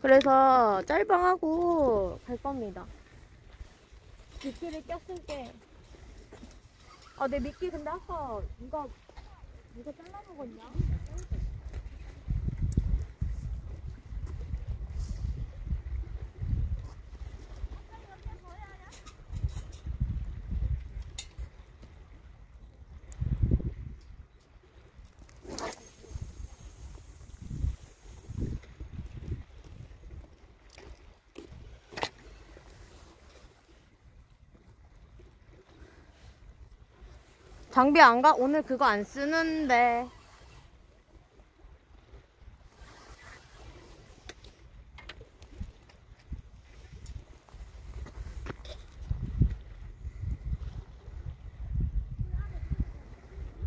그래서 짤방하고 갈 겁니다. 미끼를 꼈을 때. 아, 내 미끼 근데 아까 누가, 누가 잘라먹었냐? 장비 안 가? 오늘 그거 안 쓰는데.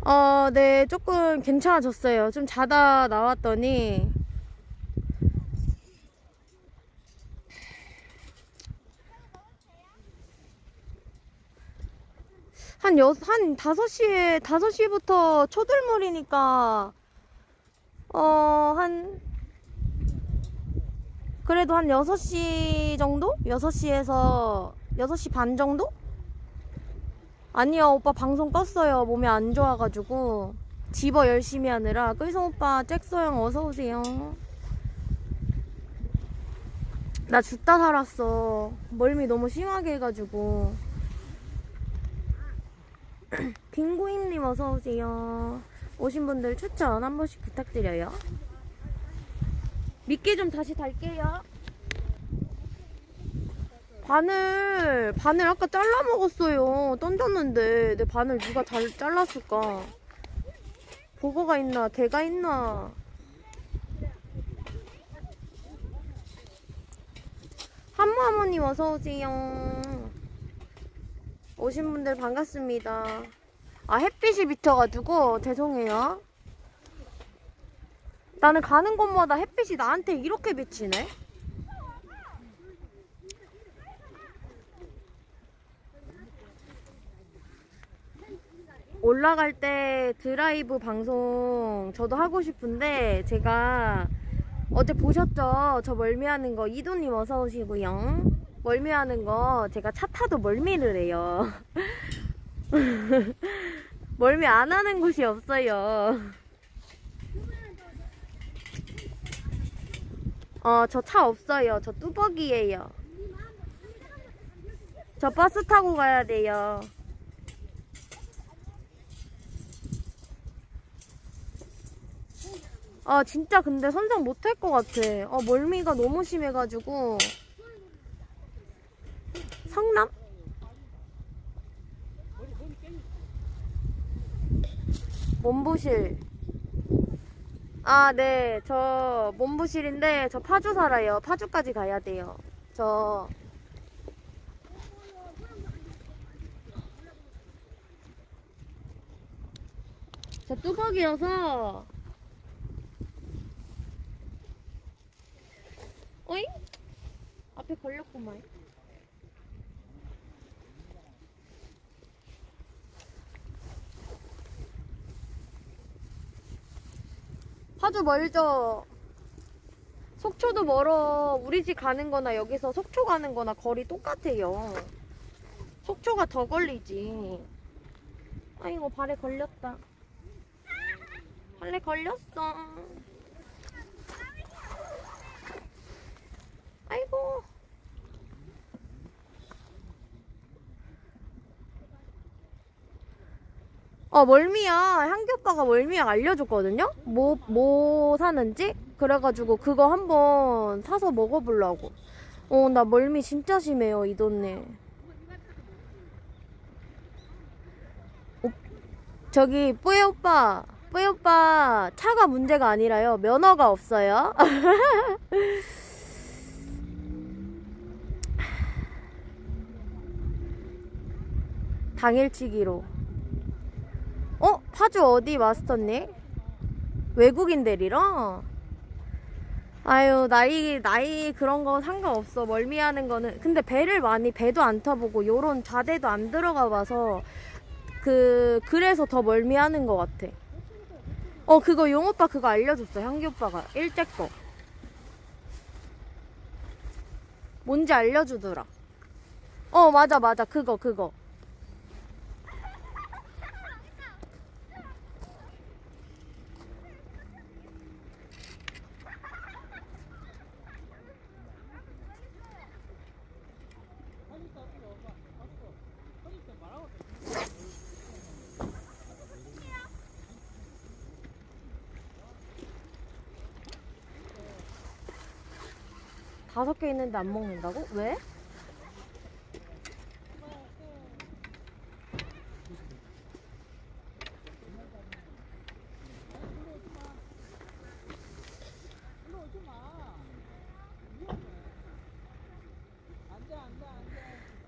어, 네, 조금 괜찮아졌어요. 좀 자다 나왔더니. 한 여, 한 다섯 시에, 다섯 시부터 초들물이니까, 어, 한, 그래도 한 여섯 시 정도? 여섯 시에서 여섯 시반 정도? 아니요, 오빠 방송 껐어요. 몸이 안 좋아가지고. 집어 열심히 하느라. 끌성 오빠, 잭소형 어서오세요. 나 죽다 살았어. 멀미 너무 심하게 해가지고. 빙고잉님 어서오세요. 오신 분들 추천 한 번씩 부탁드려요. 미끼 좀 다시 달게요. 바늘, 바늘 아까 잘라 먹었어요. 던졌는데 내 바늘 누가 잘 잘랐을까? 보고가 있나? 개가 있나? 한무하모님 어서오세요. 오신 분들 반갑습니다. 아, 햇빛이 비쳐가지고 죄송해요. 나는 가는 곳마다 햇빛이 나한테 이렇게 비치네? 올라갈 때 드라이브 방송 저도 하고 싶은데 제가 어제 보셨죠? 저 멀미하는 거 이도님 어서 오시고요. 멀미하는 거 제가 차 타도 멀미를 해요. 멀미 안 하는 곳이 없어요. 어, 저 차 없어요. 저 뚜벅이에요. 저 버스 타고 가야 돼요. 아, 진짜 근데 선장 못할 것 같아. 어, 멀미가 너무 심해가지고. 성남? 몸부실. 아, 네. 저 몸부실인데 저 파주 살아요. 파주까지 가야 돼요. 저 저 뚜벅이어서 어잉? 앞에 걸렸구만. 파주 멀죠? 속초도 멀어. 우리 집 가는 거나 여기서 속초 가는 거나 거리 똑같아요. 속초가 더 걸리지. 아이고, 발에 걸렸다. 발에 걸렸어. 아이고. 어, 멀미야. 향기 오빠가 멀미약 알려줬거든요? 뭐, 뭐 사는지? 그래가지고 그거 한번 사서 먹어보려고. 어, 나 멀미 진짜 심해요, 이 동네. 오, 저기, 뿌에 오빠. 뿌에 오빠, 차가 문제가 아니라요. 면허가 없어요. 당일치기로. 어? 파주 어디 마스터님? 외국인들이랑? 아유, 나이, 나이 그런 거 상관없어. 멀미하는 거는. 근데 배를 많이, 배도 안 타보고, 요런 자대도 안 들어가 봐서, 그, 그래서 더 멀미하는 것 같아. 어, 그거 용 오빠 그거 알려줬어. 향기 오빠가. 일제 거. 뭔지 알려주더라. 어, 맞아, 맞아. 그거, 그거. 다섯 개 있는데 안 먹는다고? 왜?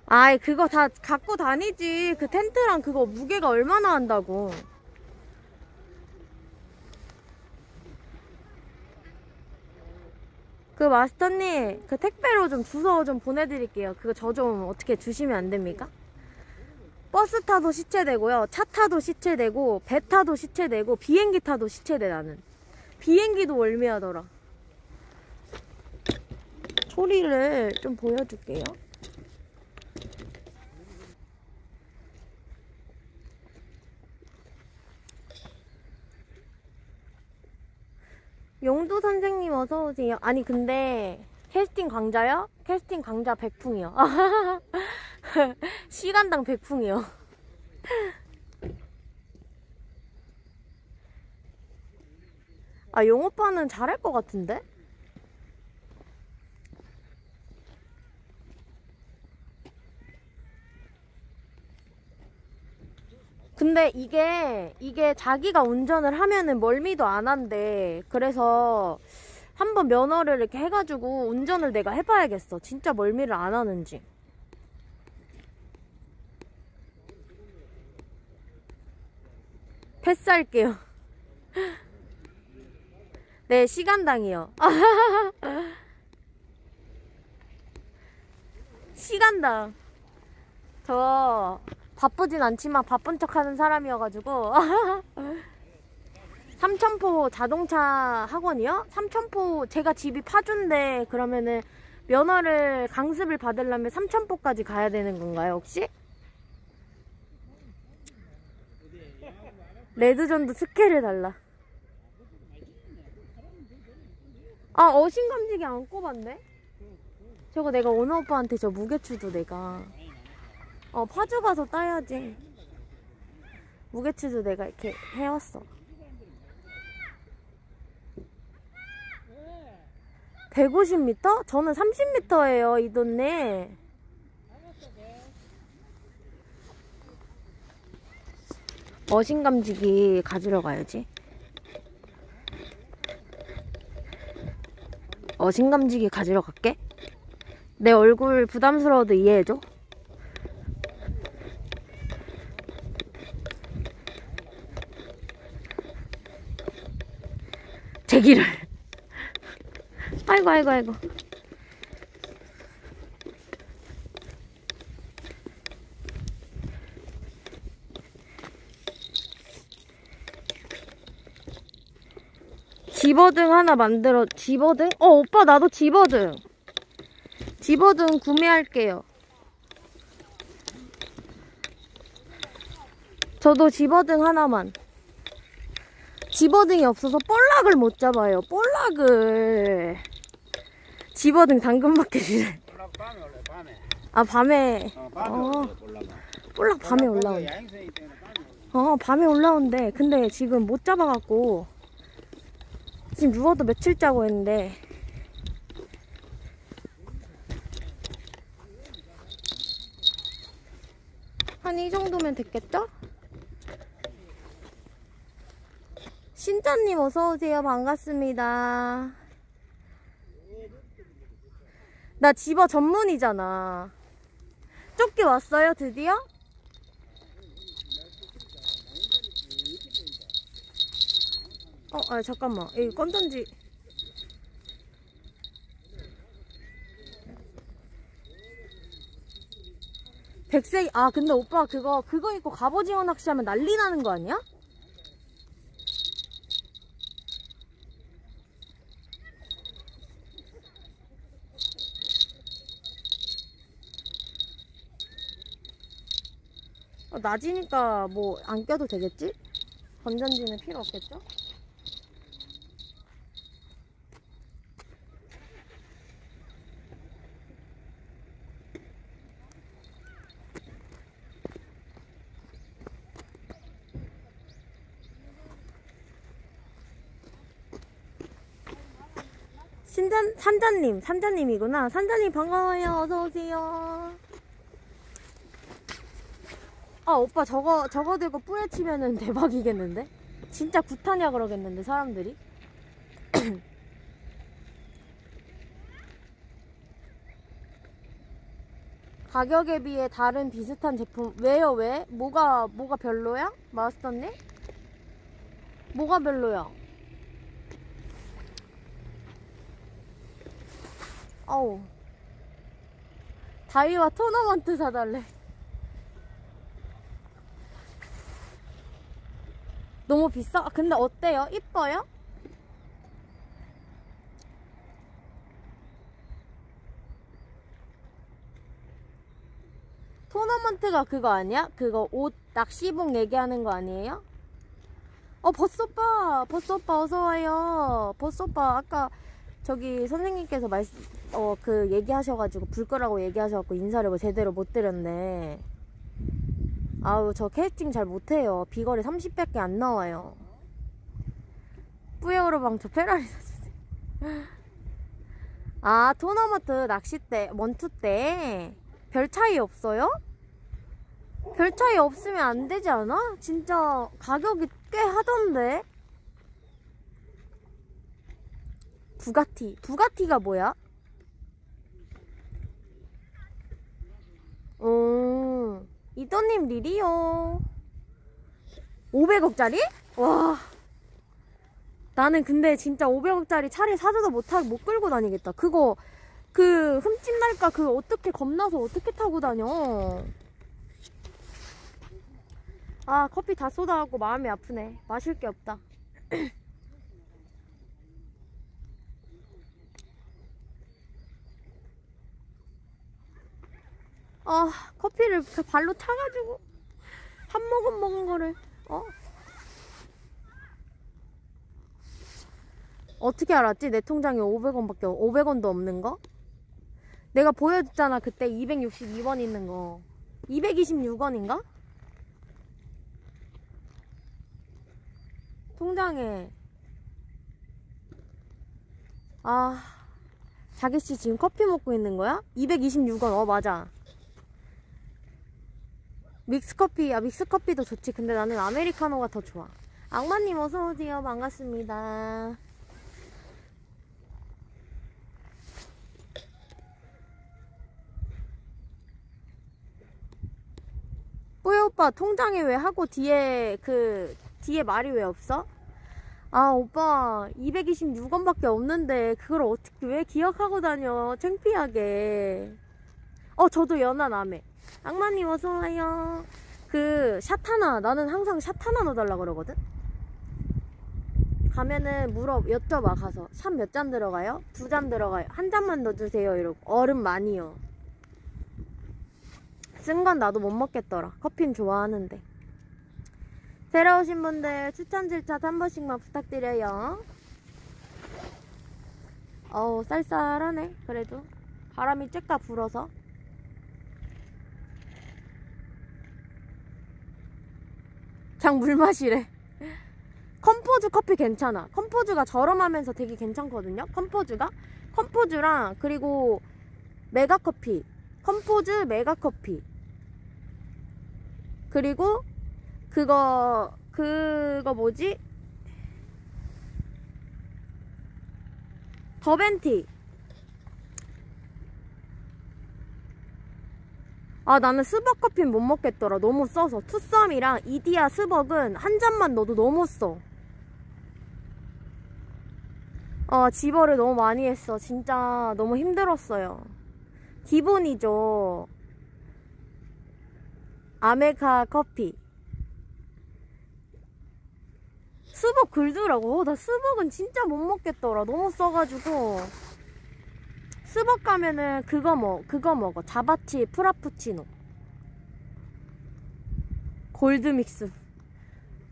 아이 그거 다 갖고 다니지 그 텐트랑 그거 무게가 얼마나 한다고 마스터님 그 택배로 좀 주소 좀 보내드릴게요. 그거 저 좀 어떻게 주시면 안 됩니까? 버스 타도 시체되고요. 차 타도 시체되고 배 타도 시체되고 비행기 타도 시체돼 나는. 비행기도 월미하더라. 소리를 좀 보여줄게요 용도 선생님 어서 오세요. 아니 근데 캐스팅 강자요? 캐스팅 강자 백풍이요. 시간당 백풍이요. 아 용오빠는 잘할 것 같은데? 근데 이게 이게 자기가 운전을 하면은 멀미도 안 한대. 그래서 한번 면허를 이렇게 해가지고 운전을 내가 해봐야겠어. 진짜 멀미를 안 하는지. 패스할게요. 네, 시간당이요. 시간당. 저 바쁘진 않지만 바쁜 척 하는 사람이어가지고 삼천포 자동차 학원이요? 삼천포 제가 집이 파주인데 그러면은 면허를 강습을 받으려면 삼천포까지 가야 되는 건가요 혹시? 레드존도 스케를 달라 아 어신감지기 안 꼽았네? 저거 내가 오너 오빠한테 저 무게추도 내가 어, 파주 가서 따야지. 무게추도 내가 이렇게 해왔어. 150m? 저는 30m예요, 이 동네. 어신감지기 가지러 가야지. 어신감지기 가지러 갈게. 내 얼굴 부담스러워도 이해해줘. 제기를. 아이고, 아이고, 아이고. 집어등 하나 만들어, 집어등? 어, 오빠, 나도 집어등. 집어등 구매할게요. 저도 집어등 하나만. 집어등이 없어서 볼락을 못 잡아요. 볼락을. 집어등 당근마켓이래. 볼락 밤에 올라 밤에. 아, 밤에. 어, 밤에 어. 올라 볼락은. 볼락 밤에 올라온대. 야행성이 때문에 밤에 올라. 어, 밤에 올라온대. 근데 지금 못 잡아갖고. 지금 누워도 며칠 자고 했는데. 한 이 정도면 됐겠죠? 신짜님 어서오세요. 반갑습니다. 나 집어 전문이잖아. 쫓기 왔어요, 드디어? 어, 아, 잠깐만. 이 건전지. 백색, 아, 근데 오빠 그거, 그거 입고 갑오징어 낚시하면 난리 나는 거 아니야? 낮이니까 뭐 안 껴도 되겠지? 건전지는 필요 없겠죠? 신잔, 산자님, 산자님이구나. 산자님 반가워요. 어서오세요. 아, 오빠 저거, 저거 들고 뿌려치면은 대박이겠는데? 진짜 구타냐 그러겠는데, 사람들이? 가격에 비해 다른 비슷한 제품, 왜요, 왜? 뭐가, 뭐가 별로야? 마스터님? 뭐가 별로야? 어우. 다이와 토너먼트 사달래. 너무 비싸? 아, 근데 어때요? 이뻐요? 토너먼트가 그거 아니야? 그거 옷 낚시복 얘기하는 거 아니에요? 어, 버섯빠! 버섯빠 어서와요. 버섯빠, 아까 저기 선생님께서 말씀, 어, 그 얘기하셔가지고 불 끄라고 얘기하셔갖고 인사를 뭐 제대로 못 드렸네. 아우, 저 캐스팅 잘 못해요. 비거리 30밖에 안 나와요. 뿌여오르방 저 페라리 사주세요. 아, 토너먼트 낚싯대, 원투 때별 차이 없어요? 별 차이 없으면 안 되지 않아? 진짜 가격이 꽤 하던데? 부가티. 부가티가 뭐야? 오, 이또님 리리요. 500억짜리? 와. 나는 근데 진짜 500억짜리 차를 사줘도 못하, 못 끌고 다니겠다. 그거, 그, 흠집 날까 그 어떻게 겁나서 어떻게 타고 다녀. 아, 커피 다 쏟아갖고 마음이 아프네. 마실 게 없다. 아, 커피를 그 발로 차가지고 한 모금 먹은 거를 어? 어떻게 알았지? 내 통장에 500원밖에 500원도 없는 거? 내가 보여줬잖아 그때 262원 있는 거 226원인가? 통장에 아 자기씨 지금 커피 먹고 있는 거야? 226원 어 맞아 믹스커피, 야, 믹스커피도 좋지. 근데 나는 아메리카노가 더 좋아. 악마님 어서오세요. 반갑습니다. 뿌여 오빠, 통장에 왜 하고 뒤에 그, 뒤에 말이 왜 없어? 아, 오빠, 226원밖에 없는데, 그걸 어떻게, 왜 기억하고 다녀? 창피하게. 어, 저도 연한 아메. 악마님 어서와요. 그, 샷 하나, 나는 항상 샷 하나 넣어달라 그러거든? 가면은 물어, 여쭤봐, 가서. 샷 몇 잔 들어가요? 두 잔 들어가요. 한 잔만 넣어주세요. 이러고. 얼음 많이요. 쓴 건 나도 못 먹겠더라. 커피는 좋아하는데. 새로 오신 분들 추천 즐찾 한 번씩만 부탁드려요. 어우, 쌀쌀하네. 그래도. 바람이 쬐까 불어서. 그냥 물 마시래. 컴포즈 커피 괜찮아. 컴포즈가 저렴하면서 되게 괜찮거든요. 컴포즈가. 컴포즈랑 그리고 메가커피. 컴포즈 메가커피. 그리고 그거 그거 뭐지? 더벤티. 아 나는 스벅 커피는 못 먹겠더라. 너무 써서. 투썸이랑 이디야 스벅은 한 잔만 넣어도 너무 써. 어, 집어를 너무 많이 했어. 진짜 너무 힘들었어요. 기본이죠. 아메카 커피. 스벅 굴두라고? 나 스벅은 진짜 못 먹겠더라. 너무 써가지고 스벅 가면은 그거 먹 그거 먹어 자바치 프라푸치노 골드믹스.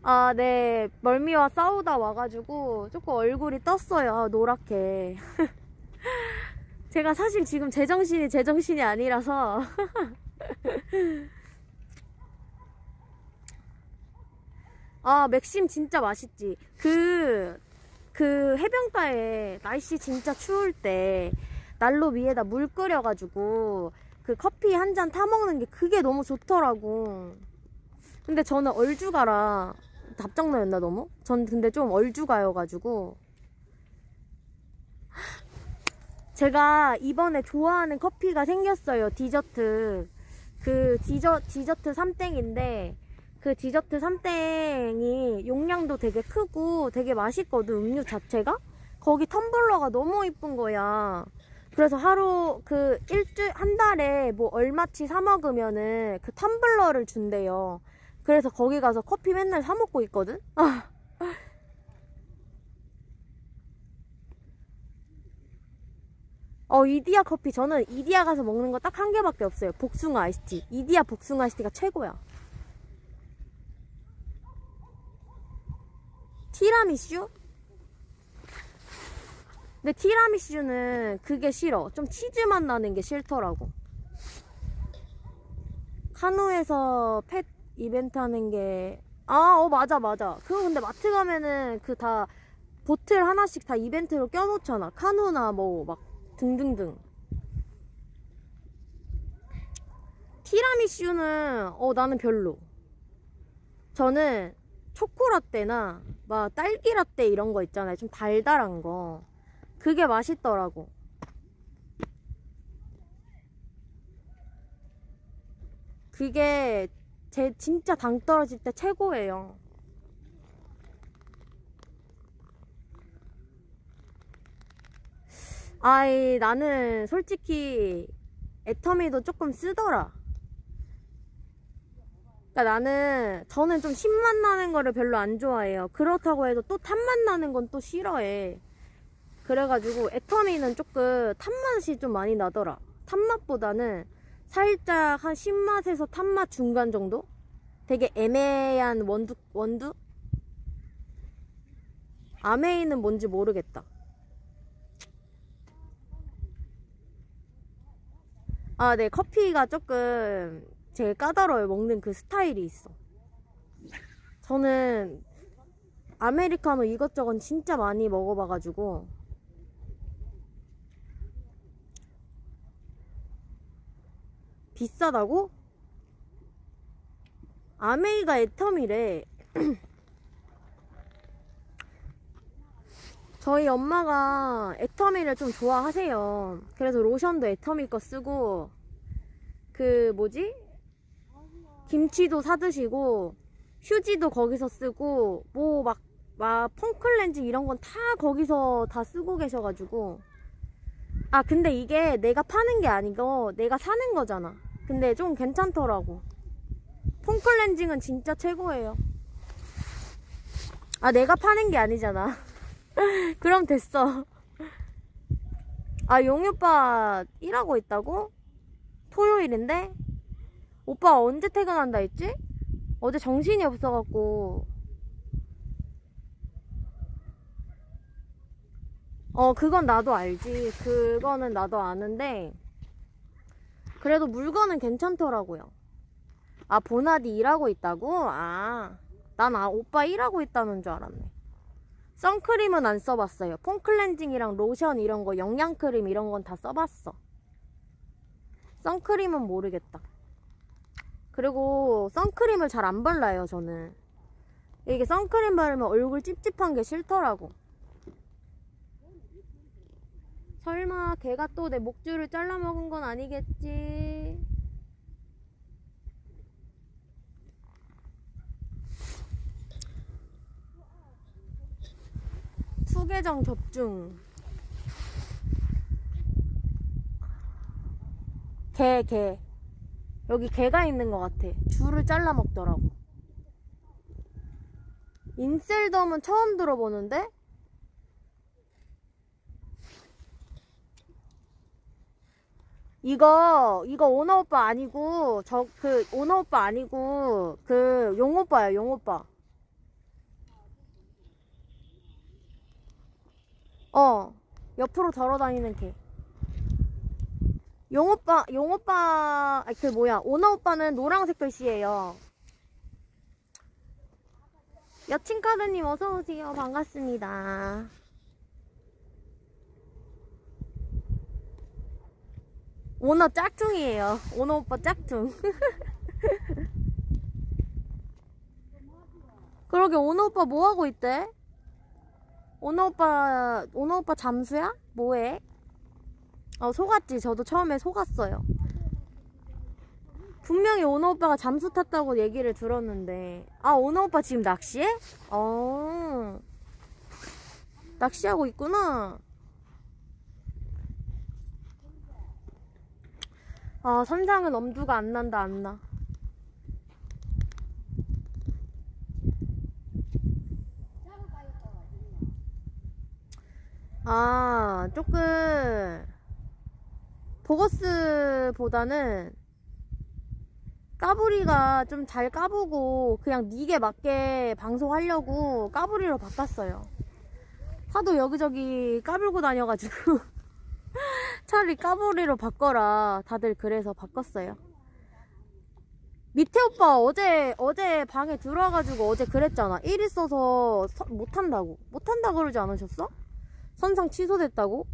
아, 네. 멀미와 싸우다 와가지고 조금 얼굴이 떴어요. 아, 노랗게. 제가 사실 지금 제정신이 제정신이 아니라서. 아, 맥심 진짜 맛있지. 그, 그 해변가에 날씨 진짜 추울 때 난로 위에다 물 끓여가지고 그 커피 한 잔 타먹는 게 그게 너무 좋더라고. 근데 저는 얼주가라 답정너였나 너무? 전 근데 좀 얼주가여가지고 제가 이번에 좋아하는 커피가 생겼어요 디저트 그 디저, 디저트 삼땡인데 그 디저트 삼땡이 용량도 되게 크고 되게 맛있거든 음료 자체가 거기 텀블러가 너무 이쁜 거야 그래서 하루 그 일주 한 달에 뭐 얼마치 사 먹으면은 그 텀블러를 준대요. 그래서 거기 가서 커피 맨날 사 먹고 있거든? 아. 어 이디야 커피. 저는 이디야 가서 먹는 거 딱 한 개밖에 없어요. 복숭아 아이스티. 이디야 복숭아 아이스티가 최고야. 티라미슈? 근데 티라미슈는 그게 싫어. 좀 치즈 맛 나는 게 싫더라고. 카누에서 펫 이벤트 하는 게, 아, 어, 맞아, 맞아. 그거 근데 마트 가면은 그 다 보틀 하나씩 다 이벤트로 껴놓잖아. 카누나 뭐 막 등등등. 티라미슈는, 어, 나는 별로. 저는 초코라떼나 막 딸기라떼 이런 거 있잖아요. 좀 달달한 거. 그게 맛있더라고. 그게 제 진짜 당 떨어질 때 최고예요. 아이, 나는 솔직히 애터미도 조금 쓰더라. 그러니까 나는 저는 좀 신맛 나는 거를 별로 안 좋아해요. 그렇다고 해도 또 탄맛 나는 건 또 싫어해. 그래가지고 애터미는 조금 탄맛이 좀 많이 나더라. 탄맛보다는 살짝 한 신맛에서 탄맛 중간 정도? 되게 애매한 원두 원두? 아메이는 뭔지 모르겠다. 아, 네, 커피가 조금 제일 까다로워요. 먹는 그 스타일이 있어. 저는 아메리카노 이것저것 진짜 많이 먹어봐가지고 비싸다고? 아메이가 애텀이래. 저희 엄마가 애터미를 좀 좋아하세요. 그래서 로션도 애터미 거 쓰고 그 뭐지? 김치도 사드시고 휴지도 거기서 쓰고 뭐 막 막 폼클렌징 이런 건 다 거기서 다 쓰고 계셔가지고 아 근데 이게 내가 파는 게 아니고 내가 사는 거잖아. 근데 좀 괜찮더라고. 폼클렌징은 진짜 최고예요. 아 내가 파는 게 아니잖아. 그럼 됐어. 아 용이 오빠 일하고 있다고? 토요일인데? 오빠 언제 퇴근한다 했지? 어제 정신이 없어갖고. 어, 그건 나도 알지. 그거는 나도 아는데. 그래도 물건은 괜찮더라고요. 아, 보나디 일하고 있다고? 아, 난 아, 오빠 일하고 있다는 줄 알았네. 선크림은 안 써봤어요. 폼클렌징이랑 로션 이런 거, 영양크림 이런 건 다 써봤어. 선크림은 모르겠다. 그리고 선크림을 잘 안 발라요, 저는. 이게 선크림 바르면 얼굴 찝찝한 게 싫더라고. 설마 걔가 또 내 목줄을 잘라 먹은 건 아니겠지? 투계정 접중. 개, 개. 여기 개가 있는 것 같아. 줄을 잘라 먹더라고. 인셀덤은 처음 들어보는데? 이거 이거 오너 오빠 아니고 저 그 오너 오빠 아니고 그 용 오빠야 용 오빠. 어 옆으로 걸어다니는 걔. 용 오빠 용 오빠 아니 그 뭐야 오너 오빠는 노란색 글씨예요. 여친 카드님 어서 오세요 반갑습니다. 오너 짝퉁이에요. 오너 오빠 짝퉁. 그러게 오너 오빠 뭐 하고 있대? 오너 오빠 오너 오빠 잠수야? 뭐해? 어 속았지. 저도 처음에 속았어요. 분명히 오너 오빠가 잠수 탔다고 얘기를 들었는데 아 오너 오빠 지금 낚시해? 어 낚시하고 있구나. 아, 선장은 엄두가 안 난다, 안 나. 아, 조금, 보거스보다는 까불이가 좀 잘 까부고, 그냥 니게 맞게 방송하려고 까불이로 바꿨어요. 하도 여기저기 까불고 다녀가지고. 차라리 까불이로 바꿔라. 다들 그래서 바꿨어요. 밑에 오빠 어제 어제 방에 들어와가지고 어제 그랬잖아. 일 있어서 서- 못한다고. 못한다 그러지 않으셨어? 선상 취소됐다고?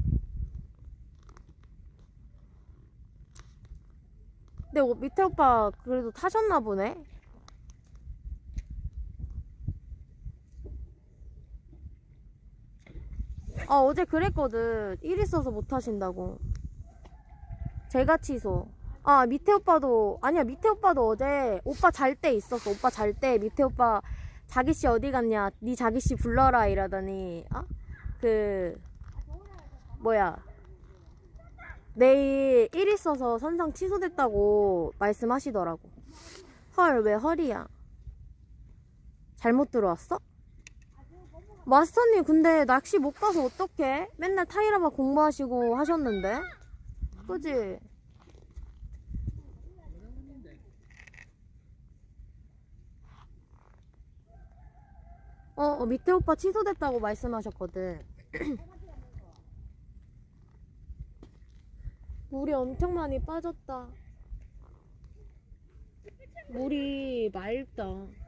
근데 오- 밑에 오빠 그래도 타셨나 보네. 아, 어제 그랬거든. 일 있어서 못 하신다고. 제가 취소. 아, 밑에 오빠도, 아니야, 밑에 오빠도 어제 오빠 잘 때 있었어. 오빠 잘 때 밑에 오빠 자기 씨 어디 갔냐. 네 자기 씨 불러라 이러더니, 어? 그, 뭐야. 내일 일 있어서 선상 취소됐다고 말씀하시더라고. 헐, 왜 헐이야? 잘못 들어왔어? 마스터님 근데 낚시 못 가서 어떡해? 맨날 타이라바 공부하시고 하셨는데 그지? 어, 어, 밑에 오빠 취소됐다고 말씀하셨거든 물이 엄청 많이 빠졌다 물이 맑다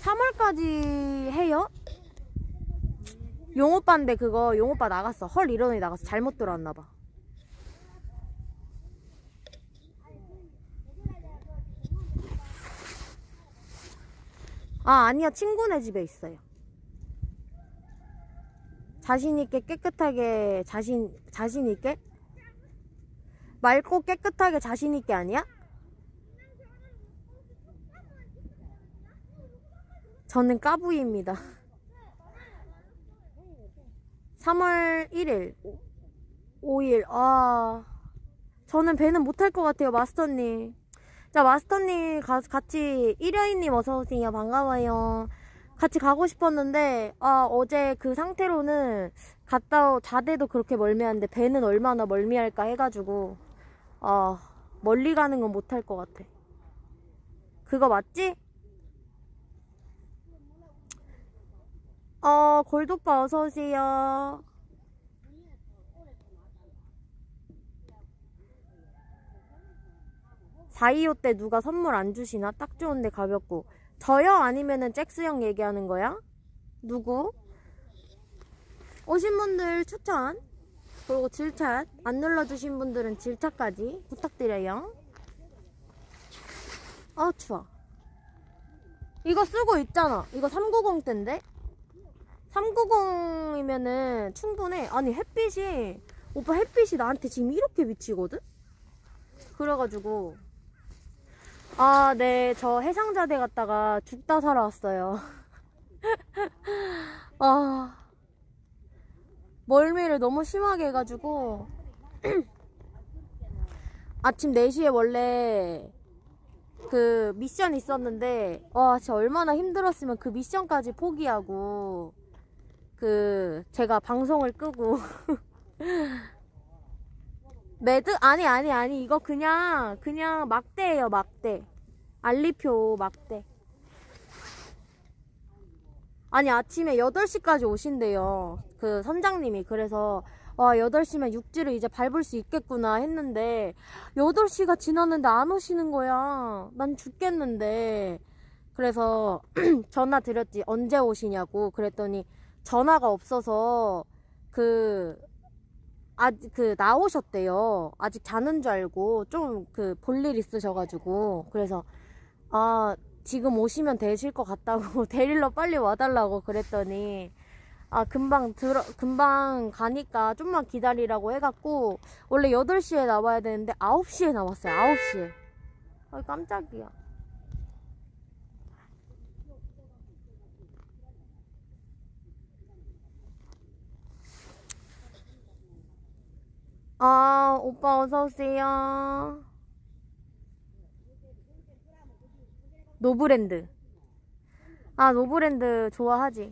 3월까지 해요? 용오빠인데 그거 용오빠 나갔어. 헐 이러더니 나갔어. 잘못 들어왔나봐. 아 아니야 친구네 집에 있어요. 자신 있게 깨끗하게 자신 자신 있게 맑고 깨끗하게 자신 있게 아니야? 저는 까부이입니다. 3월 1일, 5일, 아, 저는 배는 못할 것 같아요, 마스터님. 자, 마스터님, 가, 같이, 일여인님 어서오세요. 반가워요. 같이 가고 싶었는데, 아, 어제 그 상태로는 갔다, 오- 자대도 그렇게 멀미한데, 배는 얼마나 멀미할까 해가지고, 아, 멀리 가는 건 못할 것 같아. 그거 맞지? 어, 골도빠 어서오세요. 사이오 때 누가 선물 안 주시나? 딱 좋은데 가볍고. 저요? 아니면은 잭스 형 얘기하는 거야? 누구? 오신 분들 추천. 그리고 질차. 안 눌러주신 분들은 질차까지 부탁드려요. 아, 추워. 이거 쓰고 있잖아. 이거 390 때인데? 390이면은 충분해. 아니, 햇빛이, 오빠 햇빛이 나한테 지금 이렇게 비치거든? 그래가지고. 아, 네. 저 해상자대 갔다가 죽다 살아왔어요. 아. 멀미를 너무 심하게 해가지고. 아침 4시에 원래 그 미션 있었는데, 와, 진짜 얼마나 힘들었으면 그 미션까지 포기하고. 그 제가 방송을 끄고. 매드 아니 아니 아니 이거 그냥 그냥 막대예요 막대. 알리표 막대. 아니 아침에 8시까지 오신대요 그 선장님이. 그래서 와 8시면 육지를 이제 밟을 수 있겠구나 했는데 8시가 지났는데 안 오시는 거야. 난 죽겠는데. 그래서 전화 드렸지 언제 오시냐고. 그랬더니 전화가 없어서 그 아직 그 나오셨대요. 아직 자는 줄 알고 좀 그 볼일 있으셔가지고 그래서 아 지금 오시면 되실 것 같다고 데리러 빨리 와달라고 그랬더니 아 금방 들어 금방 가니까 좀만 기다리라고 해갖고 원래 8시에 나와야 되는데 9시에 나왔어요. 9시에. 아 깜짝이야. 아, 오빠 어서오세요. 노브랜드. 아, 노브랜드 좋아하지.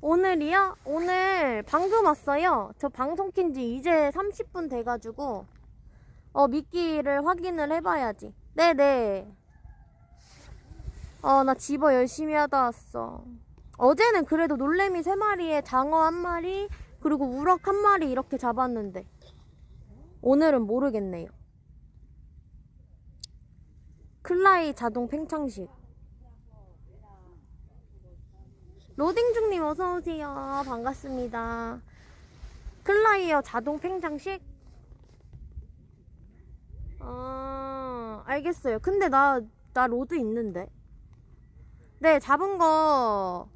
오늘이요? 오늘 방금 왔어요. 저 방송 킨 지 이제 30분 돼가지고, 어, 미끼를 확인을 해봐야지. 네네. 어, 나 집어 열심히 하다 왔어. 어제는 그래도 놀래미 3마리에 장어 1마리, 그리고 우럭 1마리 이렇게 잡았는데. 오늘은 모르겠네요. 클라이 자동 팽창식. 로딩 중님 어서오세요. 반갑습니다. 클라이어 자동 팽창식? 아, 알겠어요. 근데 나, 나 rod 있는데. 네, 잡은 거,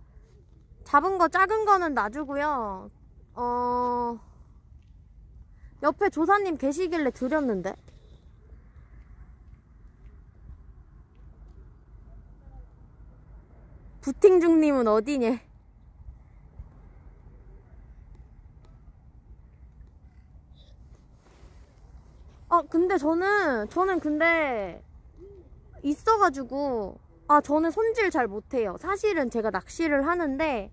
잡은 거 작은 거는 놔주고요. 어, 옆에 조사님 계시길래 드렸는데. 부팅 중님은 어디냐? 아, 근데 저는, 저는 근데, 있어가지고, 아, 저는 손질 잘 못해요. 사실은 제가 낚시를 하는데,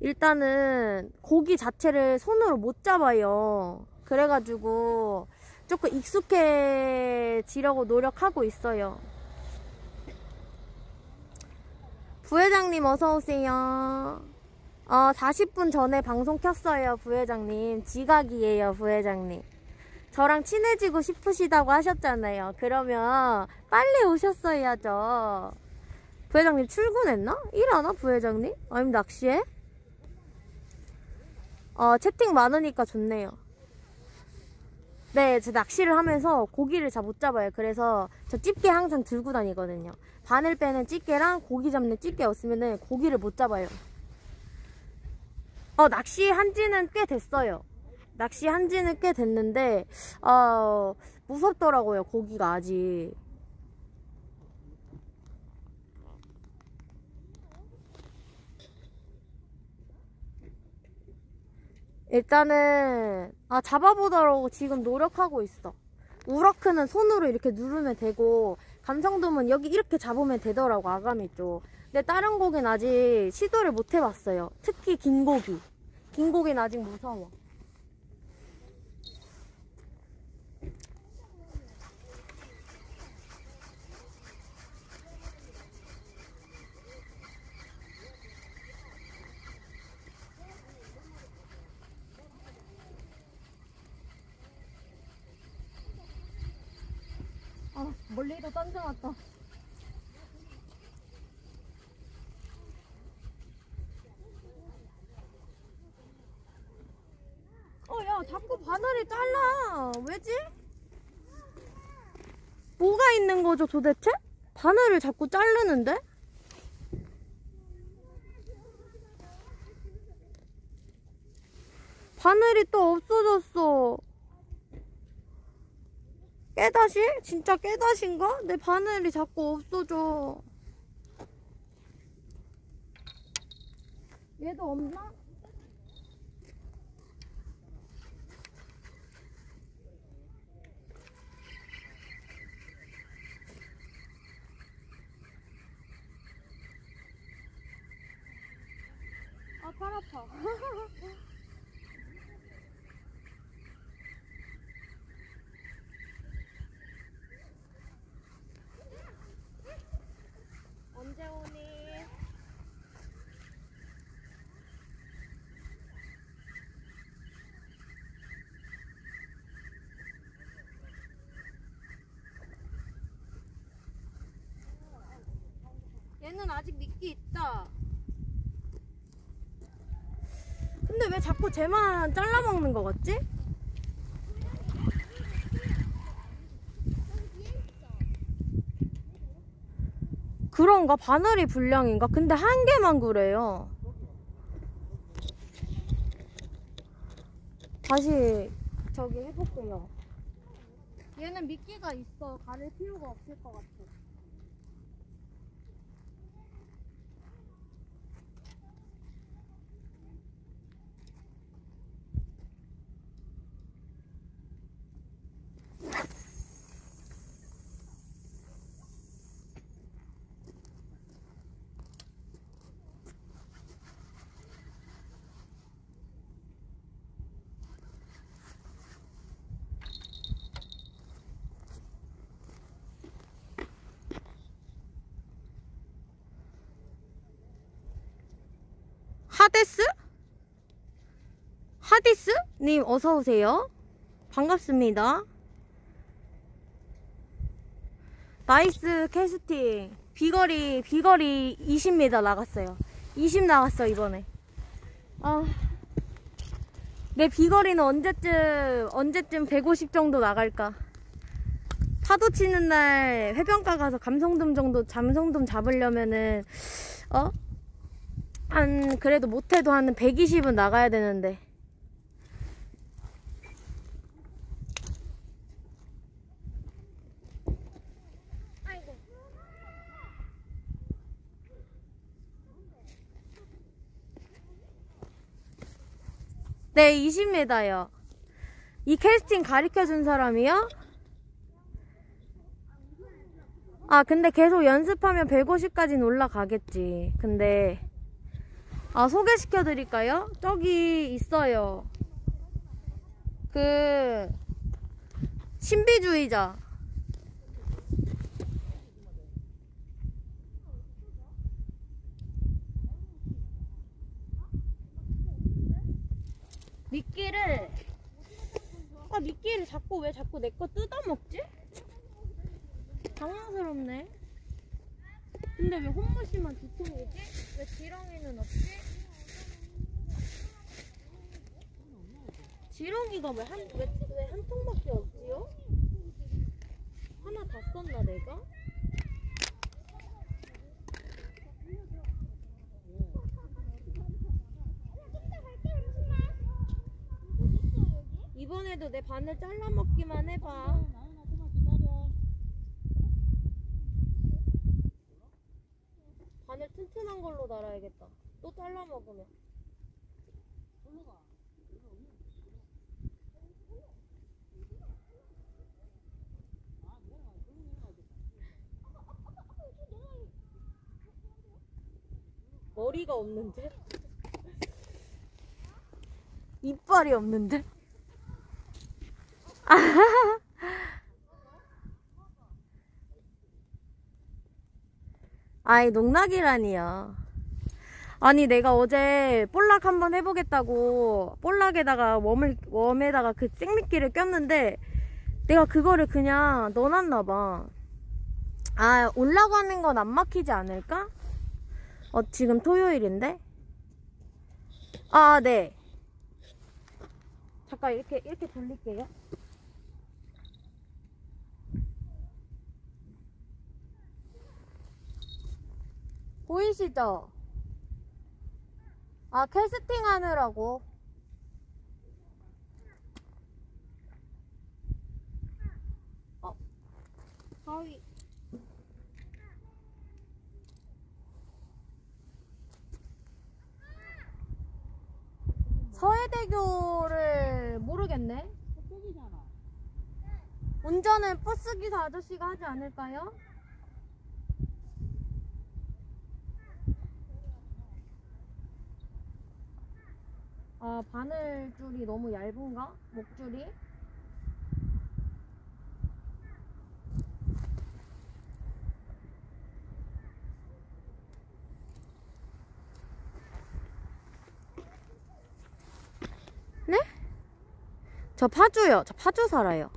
일단은 고기 자체를 손으로 못 잡아요. 그래가지고 조금 익숙해지려고 노력하고 있어요. 부회장님 어서오세요. 어, 40분 전에 방송 켰어요, 부회장님. 지각이에요, 부회장님. 저랑 친해지고 싶으시다고 하셨잖아요. 그러면 빨리 오셨어야죠. 부회장님 출근했나? 일하나, 부회장님? 아니면 낚시해? 어, 채팅 많으니까 좋네요. 네, 저 낚시를 하면서 고기를 잘 못 잡아요. 그래서 저 집게 항상 들고 다니거든요. 바늘 빼는 집게랑 고기 잡는 집게 없으면은 고기를 못 잡아요. 어, 낚시 한 지는 꽤 됐어요. 낚시 한 지는 꽤 됐는데, 어, 무섭더라고요, 고기가 아직. 일단은 아 잡아보도록 지금 노력하고 있어. 우라크는 손으로 이렇게 누르면 되고 감성돔은 여기 이렇게 잡으면 되더라고 아가미 쪽. 근데 다른 고기는 아직 시도를 못 해봤어요. 특히 긴 고기 긴 고기는 아직 무서워 아 멀리도 던져놨다 어 야 자꾸 바늘이 잘라 왜지? 뭐가 있는 거죠 도대체? 바늘을 자꾸 자르는데? 바늘이 또 없어졌어 깨다실? 진짜 깨다신가? 내 바늘이 자꾸 없어져. 얘도 없나? 아, 팔 아파. 오니? 얘는 아직 미끼 있다. 근데 왜 자꾸 쟤만 잘라먹는 거 같지? 그런가? 바늘이 불량인가? 근데 한 개만 그래요. 다시 저기 해볼게요. 얘는 미끼가 있어. 가릴 필요가 없을 것 같아. 하데스? 하디스? 님 어서 오세요. 반갑습니다. nice 캐스팅. 비거리 비거리 20m 나갔어요. 20 나갔어 이번에. 아. 내 비거리는 언제쯤 언제쯤 150 정도 나갈까? 파도 치는 날 해변가 가서 감성돔 정도 잠성돔 잡으려면은 어? 한 그래도 못해도 한 120은 나가야 되는데 네 20m요 이 캐스팅 가르쳐준 사람이요? 아 근데 계속 연습하면 150까지는 올라가겠지 근데 아, 소개시켜 드릴까요? 저기 있어요. 그, 신비주의자. 미끼를, 아, 미끼를 자꾸 왜 자꾸 내 거 뜯어먹지? 당황스럽네. 근데 왜 홈머신만 두 통이지? 왜 지렁이는 없지? 지렁이가 왜 한, 왜, 왜 한 통밖에 없지요? 하나 다 썼나, 내가? 이번에도 내 바늘 잘라먹기만 해봐. 바늘 튼튼한 걸로 달아야겠다. 또 잘라먹으면. 머리가 없는데? 이빨이 없는데? 아이 농락이라니요. 아니 내가 어제 볼락 한번 해보겠다고 볼락에다가 웜을 웜에다가 그 생미끼를 꼈는데 내가 그거를 그냥 넣어놨나 봐. 아 올라가는 건 안 막히지 않을까? 어 지금 토요일인데? 아 네. 잠깐 이렇게 이렇게 돌릴게요. 보이시죠? 아, 캐스팅 하느라고. 어, 가위. 서해대교를 모르겠네. 운전은 버스기사 아저씨가 하지 않을까요? 아 바늘줄이 너무 얇은가? 목줄이? 네? 저 파주요. 저 파주 살아요.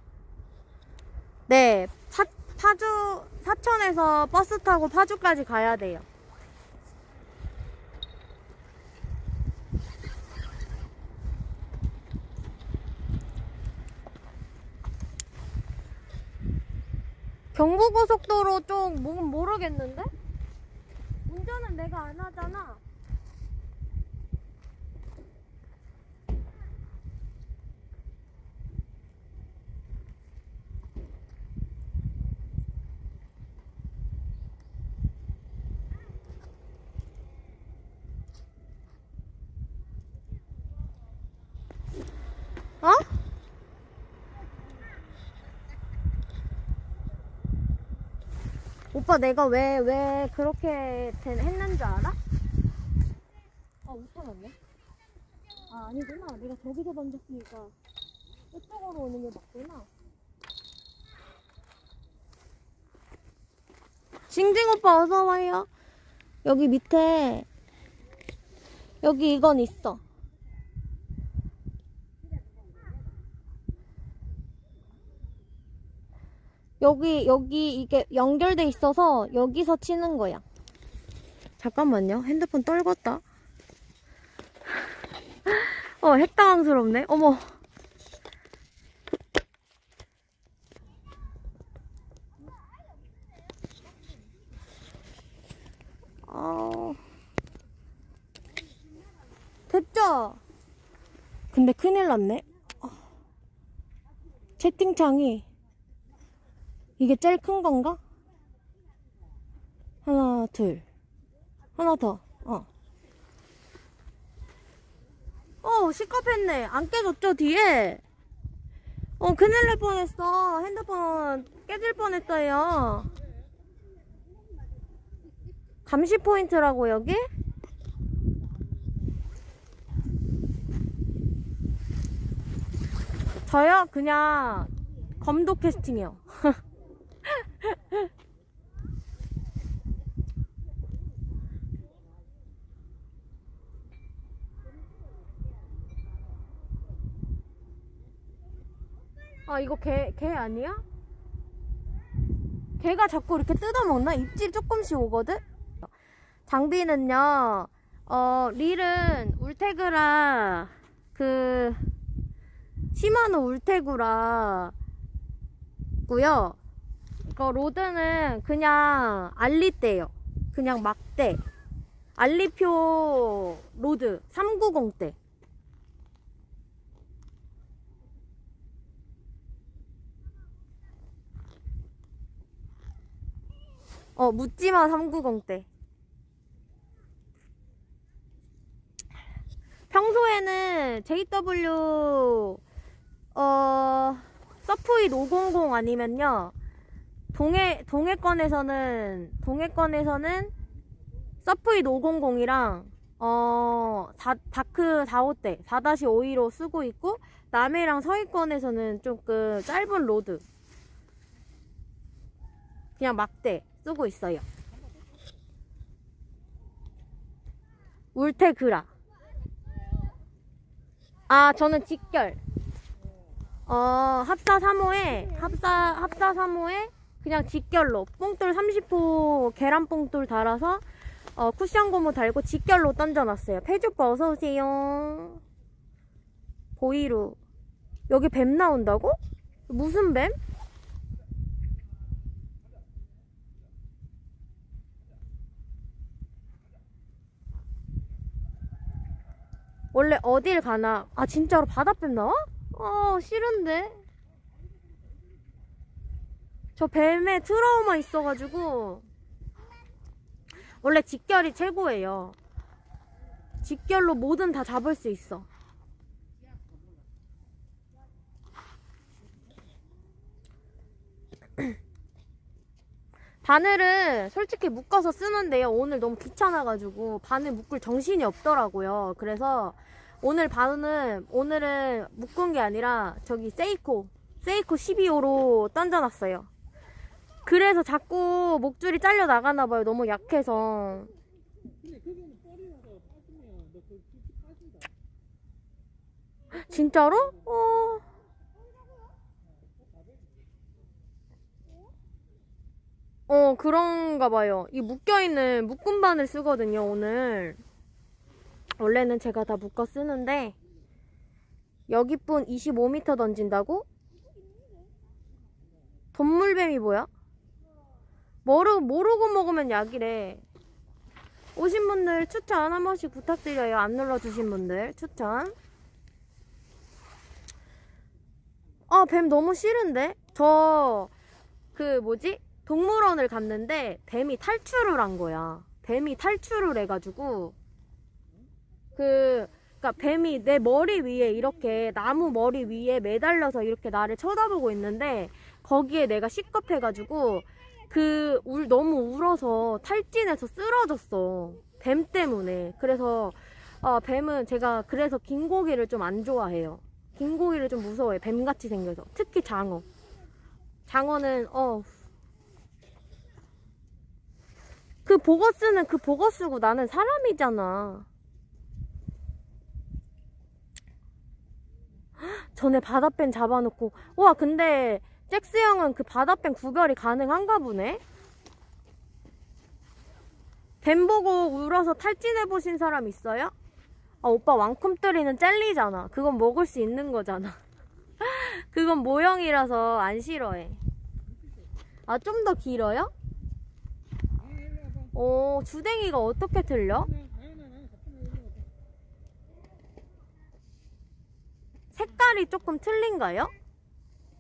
네, 파, 파주 사천에서 버스 타고 파주까지 가야 돼요. 경부고속도로 쪽 뭐, 모르겠는데? 운전은 내가 안 하잖아. 어? 오빠 내가 왜, 왜 그렇게 된- 했는 줄 알아? 아, 웃어놨네. 아, 아니구나. 내가 저기서 던졌으니까 이쪽으로 오는 게 맞구나. 징징 오빠 어서 와요. 여기 밑에, 여기 이건 있어. 여기 여기 이게 연결돼 있어서 여기서 치는 거야. 잠깐만요. 핸드폰 떨궜다. 어, 핵당황스럽네. 어머. 아. 됐죠? 근데 큰일 났네. 어. 채팅창이 이게 제일 큰 건가? 하나, 둘. 하나 더. 어. 어, 시겁했네. 안 깨졌죠, 뒤에? 어, 큰일 날 뻔했어. 핸드폰 깨질 뻔했어요. 감시 포인트라고, 여기? 저요? 그냥 검도 캐스팅이요. 아 이거 개, 개 아니야? 개가 자꾸 이렇게 뜯어먹나? 입질 조금씩 오거든? 장비는요 어 릴은 울테그라 그 시마노 울테그라고요 이거 rod는 그냥 알리대요 그냥 막대 알리표 rod 390대 어, 묻지마 390대. 평소에는 JW, 어, 서프잇 500 아니면요. 동해, 동해권에서는, 동해권에서는 서프잇 500이랑, 어, 다, 다크 45대, 4-515 쓰고 있고, 남해랑 서해권에서는 조금 짧은 rod. 그냥 막대 쓰고 있어요. 울테그라. 아, 저는 직결. 어, 합사 3호에, 합사, 합사 3호에 그냥 직결로, 뽕돌 30호 계란 뽕돌 달아서, 어, 쿠션 고무 달고 직결로 던져놨어요. 패주빠 어서오세요. 보이루. 여기 뱀 나온다고? 무슨 뱀? 원래 어딜 가나? 아 진짜로 바다뱀 나와? 어 싫은데 저 뱀에 트라우마 있어가지고 원래 직결이 최고예요 직결로 뭐든 다 잡을 수 있어 바늘은 솔직히 묶어서 쓰는데요. 오늘 너무 귀찮아가지고 바늘 묶을 정신이 없더라고요. 그래서 오늘 반은 오늘은 묶은 게 아니라 저기 세이코 세이코 12호로 던져놨어요. 그래서 자꾸 목줄이 잘려 나가나 봐요. 너무 약해서. 진짜로? 어. 어, 그런가 봐요. 이 묶여있는 묶은 바늘 쓰거든요, 오늘. 원래는 제가 다 묶어 쓰는데, 여기 분 25m 던진다고? 돈물뱀이 뭐야? 모르, 모르고 먹으면 약이래. 오신 분들 추천 한 번씩 부탁드려요. 안 눌러주신 분들 추천. 아, 뱀 너무 싫은데? 저, 그 뭐지? 동물원을 갔는데 뱀이 탈출을 한 거야. 뱀이 탈출을 해가지고, 그, 그니까 뱀이 내 머리 위에 이렇게 나무 머리 위에 매달려서 이렇게 나를 쳐다보고 있는데, 거기에 내가 시겁해가지고, 그, 울, 너무 울어서 탈진해서 쓰러졌어. 뱀 때문에. 그래서, 아, 뱀은 제가 그래서 긴 고기를 좀 안 좋아해요. 긴 고기를 좀 무서워해. 뱀같이 생겨서. 특히 장어. 장어는, 어. 그 보거스는 그 보거스고 나는 사람이잖아. 전에 바다뱀 잡아놓고. 와, 근데, 잭스 형은 그 바다뱀 구별이 가능한가 보네? 뱀 보고 울어서 탈진해보신 사람 있어요? 아, 오빠 왕꿈떨이는 젤리잖아. 그건 먹을 수 있는 거잖아. 그건 모형이라서 안 싫어해. 아, 좀 더 길어요? 어, 주댕이가 어떻게 틀려? 색깔이 조금 틀린가요?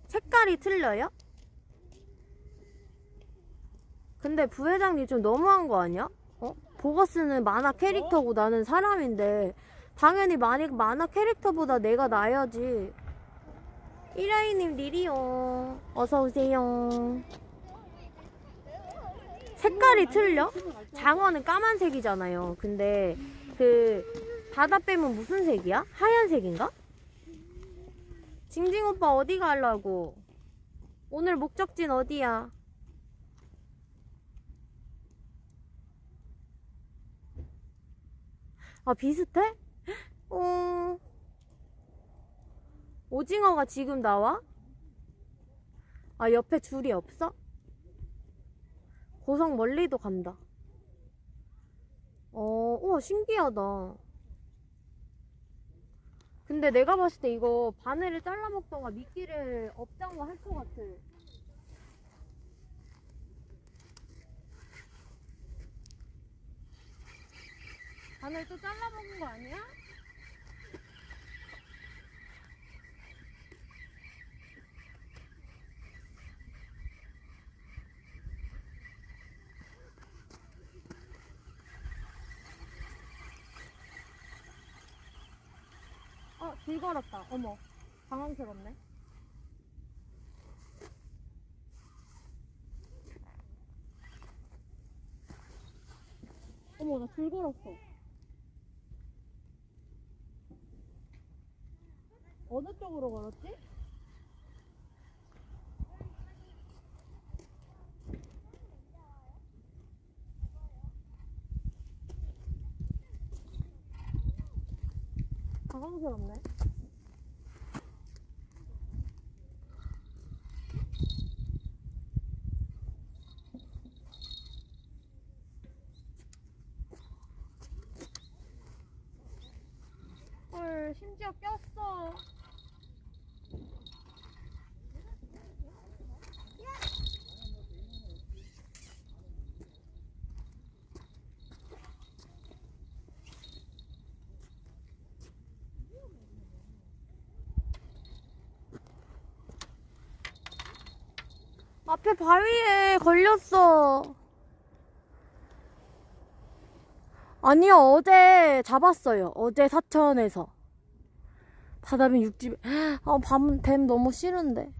색깔이 틀려요? 근데 부회장님 좀 너무한 거 아니야? 어? 보거스는 만화 캐릭터고 나는 사람인데 당연히 만화, 만화 캐릭터보다 내가 나야지 이라이님 리리요 어서오세요 색깔이 틀려? 장어는 까만색이잖아요 근데 그 바다뱀은 무슨 색이야? 하얀색인가? 징징 오빠 어디 가려고? 오늘 목적지는 어디야? 아, 비슷해? 어. 오징어가 지금 나와? 아, 옆에 줄이 없어? 고성 멀리도 간다. 어, 우와, 신기하다. 근데 내가 봤을 때 이거 바늘을 잘라 먹던가 미끼를 업장로 할것 같아. 바늘 또 잘라 먹은 거 아니야? 어, 길 걸었다. 어머, 당황스럽네. 어머, 나줄 걸었어. 어느 쪽으로 걸었지? 당황스럽네. 헐, 심지어 꼈어. 앞에 바위에 걸렸어. 아니요, 어제 잡았어요. 어제 사천에서. 바다뱀 육즙. 아, 밤, 뱀 너무 싫은데.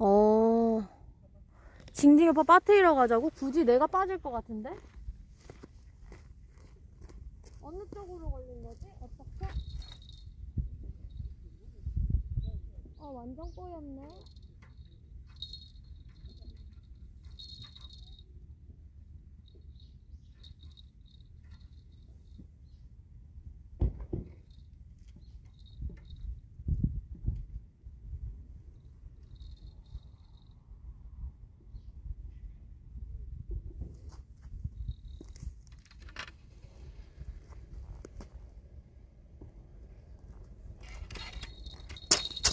어. 징징이 오빠 빠뜨리러 가자고? 굳이 내가 빠질 것 같은데? 어느 쪽으로 걸린 거지? 어떻게? 어, 완전 꼬였네.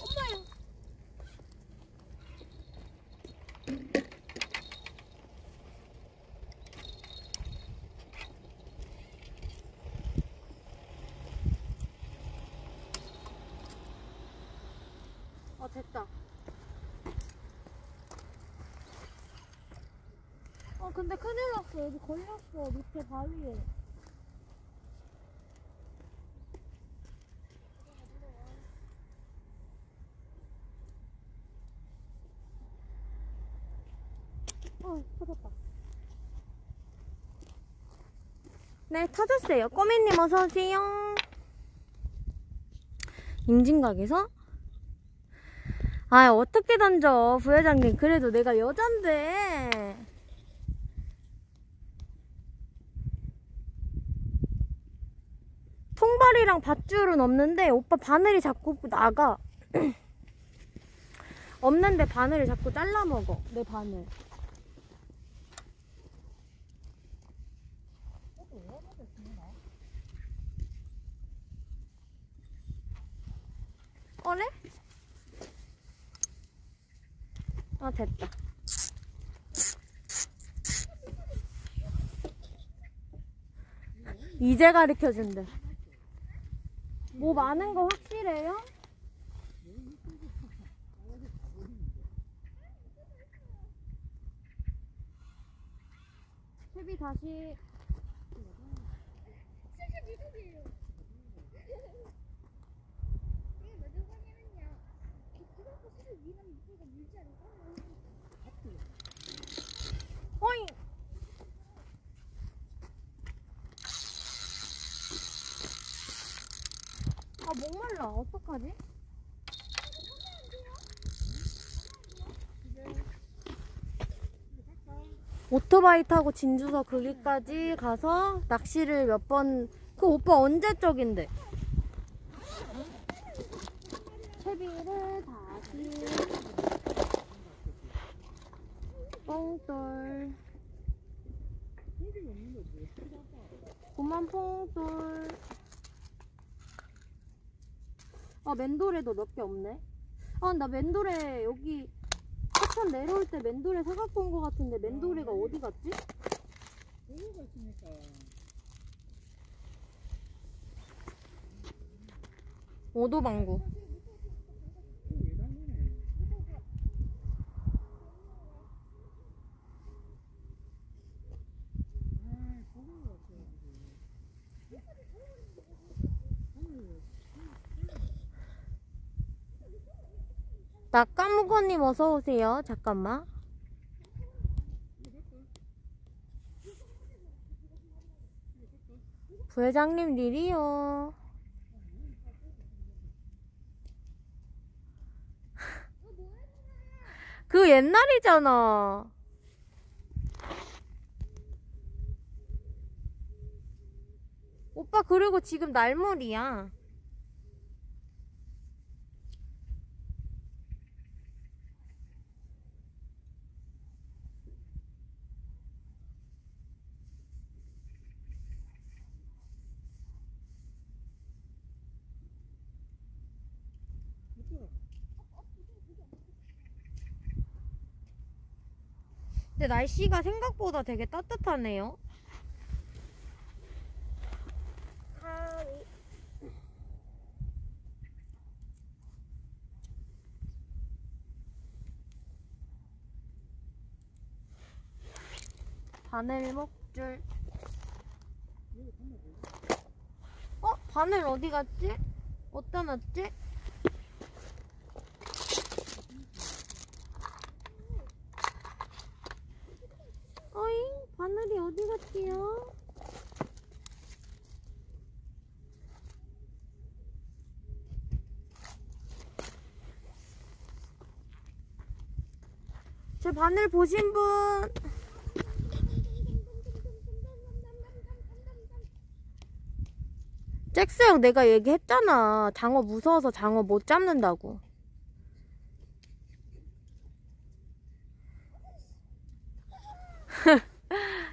엄마야. 어, 됐다. 어, 근데 큰일 났어. 여기 걸렸어. 밑에 바위에. 어, 터졌다. 네, 터졌어요. 꼬미님 어서오세요. 임진각에서? 아, 어떻게 던져, 부회장님. 그래도 내가 여잔데. 통발이랑 밧줄은 없는데, 오빠 바늘이 자꾸 나가. 없는데 바늘을 자꾸 잘라 먹어, 내 바늘. 어래? 아 됐다. 이제 가르쳐 준대. 뭐 많은 거 확실해요? 채비 다시 어이. 아 목말라 어떡하지? 오토바이 타고 진주서 거기까지 가서 낚시를 몇 번 그 오빠 언제 쪽인데? 채비를 다시 뽕돌 고만 뽕돌 아 맨돌에도 몇 개 없네. 아 나 맨돌에 여기 하천 내려올 때 맨돌에 사갖고 온 거 같은데 맨돌이가 어디 갔지? 여유가 있으니까. 오도방구 왜 당기네 아 고기가 없어가지고 낙가무거님 어서오세요. 잠깐만. 부회장님 일이요. 그 옛날이잖아. 오빠 그리고 지금 날물이야 근데 날씨가 생각보다 되게 따뜻하네요. 바늘 목줄. 어? 바늘 어디 갔지? 어디다 놨지? 어잉? 바늘이 어디 갔지요? 제 바늘 보신 분? 잭스 형 내가 얘기했잖아. 장어 무서워서 장어 못 잡는다고.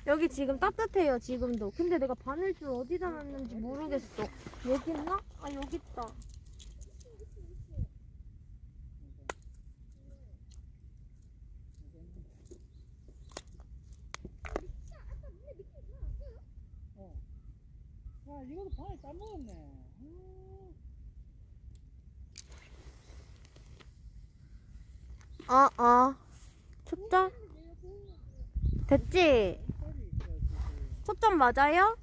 여기 지금 따뜻해요, 지금도. 근데 내가 바늘줄 어디다 놨는지 모르겠어. 여기 있나? 아, 여기 있다. 어. 야, 이것도 반에 따먹었네. 음, 아, 아. 초점? 됐지? 초점 맞아요?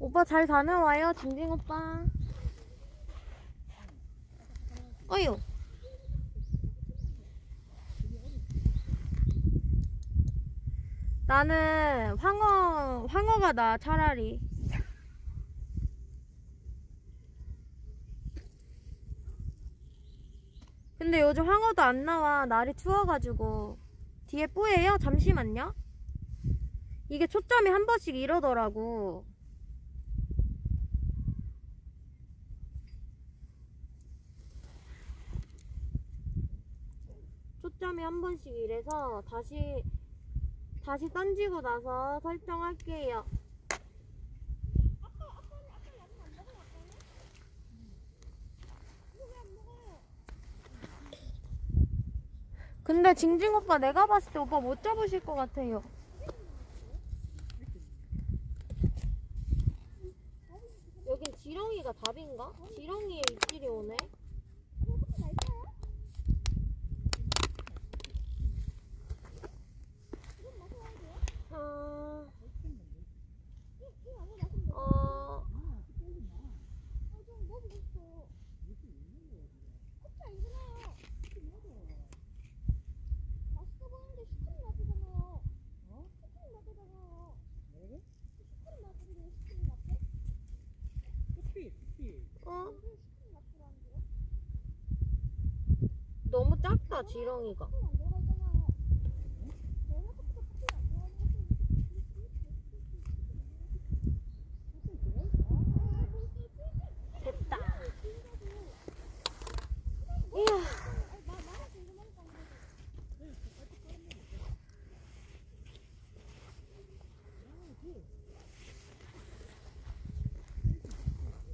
오빠 잘 다녀와요, 징징 오빠. 어휴. 나는 황어, 황어가 나, 차라리. 근데 요즘 황어도 안 나와. 날이 추워가지고. 뒤에 뿌예요? 잠시만요. 이게 초점이 한 번씩 이러더라고. 초점이 한 번씩 이래서 다시 다시 던지고 나서 설정할게요. 근데 징징 오빠 내가 봤을 때 오빠 못 잡으실 것 같아요. 여긴 지렁이가 답인가? 지렁이에 입질이 오네. 아, 어, 뭐라고? 커피, 커피. 어? 너무 작다 지렁이가. 됐다. 이야.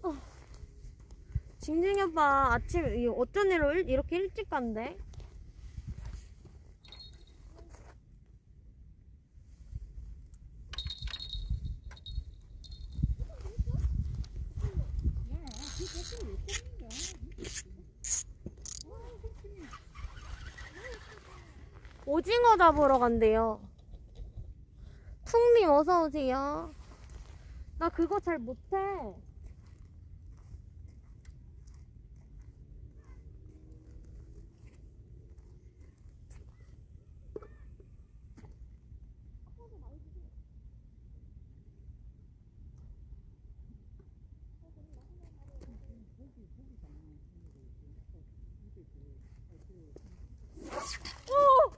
어. 징징이 오빠 아침 이 어쩐 일로 일- 이렇게 일찍 간대? 오징어 잡으러 간대요. 퉁님 어서 오세요. 나 그거 잘 못해. 오!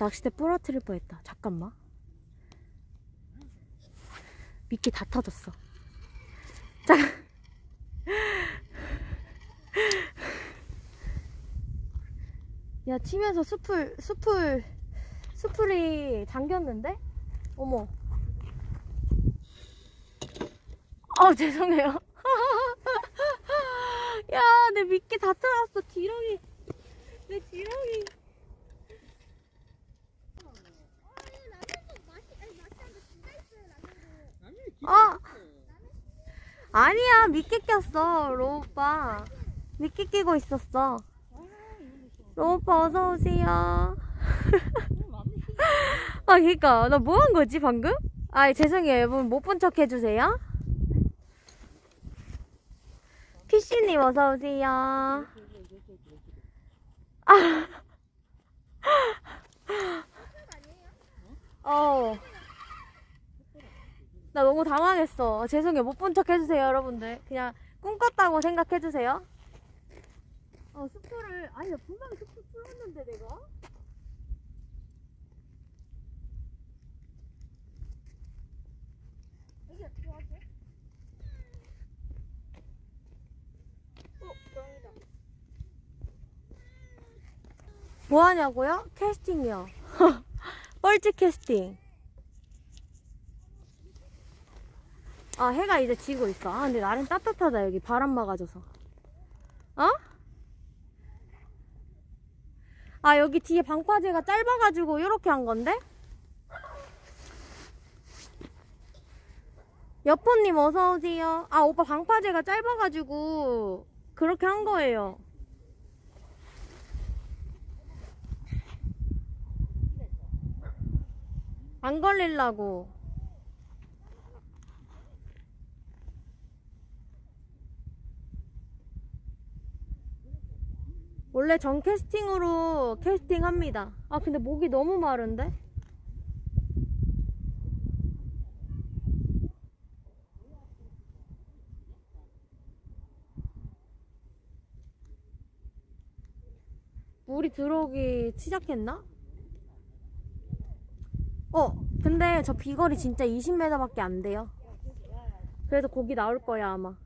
낚싯대 부러뜨릴 뻔했다. 잠깐만. 미끼 다 터졌어. 잠깐. 야 치면서 숲을 숲을 숲풀이 잠겼는데? 어머. 아 죄송해요. 야 내 미끼 다 터졌어. 지렁이. 내 지렁이. 남이 어. 아니야 미끼 꼈어 로 오빠. 미끼 끼고 있었어. 로 오빠 어서 오세요. 아 그니까 나 뭐 한 거지 방금? 아 죄송해요. 여러분 못 본 척 해주세요. 피쉬님 어서 오세요. 아. 어 나 너무 당황했어. 죄송해요. 못 본 척 해주세요, 여러분들. 그냥 꿈꿨다고 생각해주세요. 어, 스프를, 아니, 나 분명히 스프 풀었는데, 내가? 어, 병이다. 뭐 하냐고요? 캐스팅이요. 뻘짓 캐스팅. 아, 해가 이제 지고 있어. 아, 근데 날은 따뜻하다, 여기. 바람 막아줘서. 어? 아, 여기 뒤에 방파제가 짧아가지고, 이렇게 한 건데? 여포님 어서오세요. 아, 오빠 방파제가 짧아가지고, 그렇게 한 거예요. 안 걸리려고. 원래 전 캐스팅으로 캐스팅 합니다. 아, 근데 목이 너무 마른데? 물이 들어오기 시작했나? 어, 근데 저 비거리 진짜 20m밖에 안 돼요. 그래서 고기 나올 거야, 아마.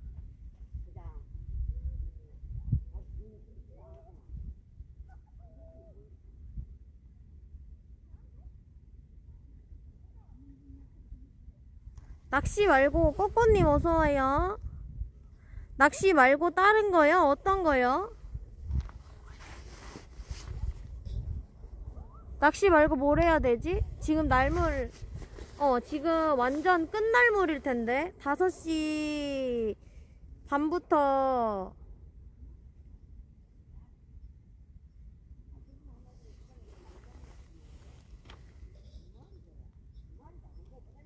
낚시 말고 꼬꼬님 어서와요. 낚시 말고 다른 거요? 어떤 거요? 낚시 말고 뭘 해야 되지? 지금 날물, 어, 지금 완전 끝날물일 텐데. 5시 반부터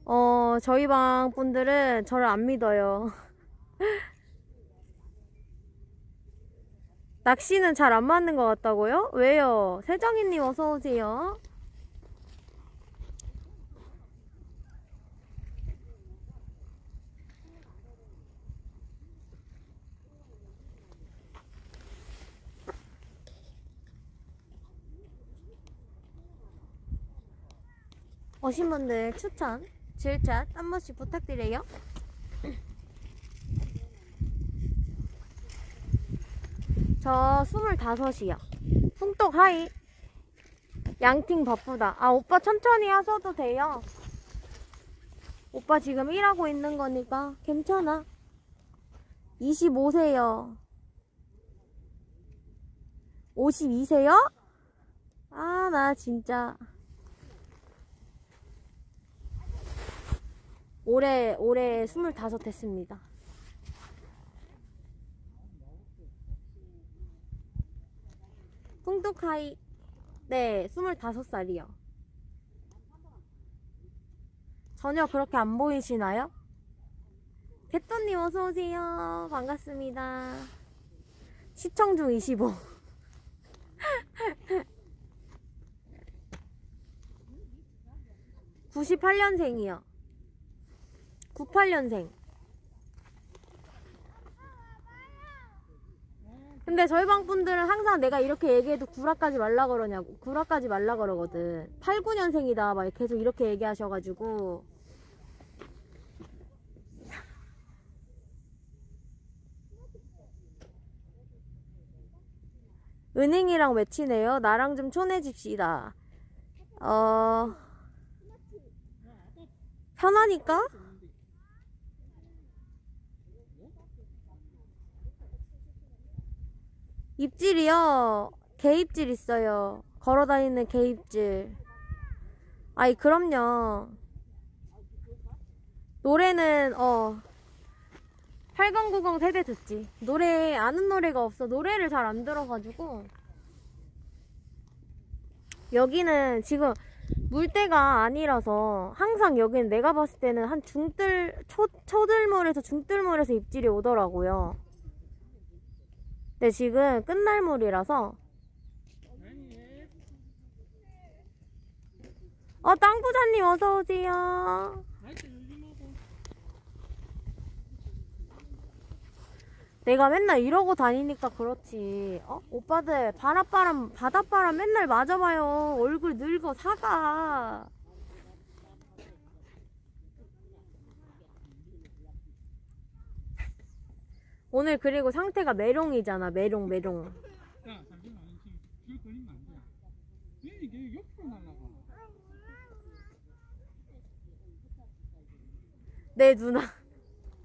어, 저희 방 분들은 저를 안 믿어요. 낚시는 잘 안 맞는 것 같다고요? 왜요? 세정이님 어서오세요. 오신 분들 추천, 질샷 한 번씩 부탁드려요. 저 스물다섯이요. 뚱똑 하이. 양팅 바쁘다. 아, 오빠 천천히 하셔도 돼요. 오빠 지금 일하고 있는 거니까 괜찮아. 25세요. 52세요? 아, 나 진짜. 올해, 올해 25 됐습니다. 뚱뚱하이. 네, 25살이요. 전혀 그렇게 안 보이시나요? 개또님 어서오세요. 반갑습니다. 시청 중 25. 98년생이요. 98년생. 근데 저희 방 분들은 항상 내가 이렇게 얘기해도 구라까지 말라 그러냐고. 구라까지 말라 그러거든. 8, 9년생이다. 막 계속 이렇게 얘기하셔가지고. 은행이랑 외치네요. 나랑 좀 친해집시다. 어, 편하니까? 입질이요. 개입질 있어요. 걸어다니는 개입질. 아이, 그럼요. 노래는, 어, 8090 세대 듣지. 노래, 아는 노래가 없어. 노래를 잘 안 들어가지고. 여기는 지금 물때가 아니라서 항상 여기는 내가 봤을 때는 한 중들, 초, 초들물에서 중들물에서 입질이 오더라고요. 근데 지금 끝날 물이라서. 어 땅부자님 어서오세요. 내가 맨날 이러고 다니니까 그렇지. 어? 오빠들 바닷바람 바닷바람 맨날 맞아봐요. 얼굴 늙어 사가. 오늘 그리고 상태가 메롱이잖아. 메롱 메롱. 야, 잠시만. 길 걸리면 안 돼. 얘 이게 옆으로 날라가. 내 누나.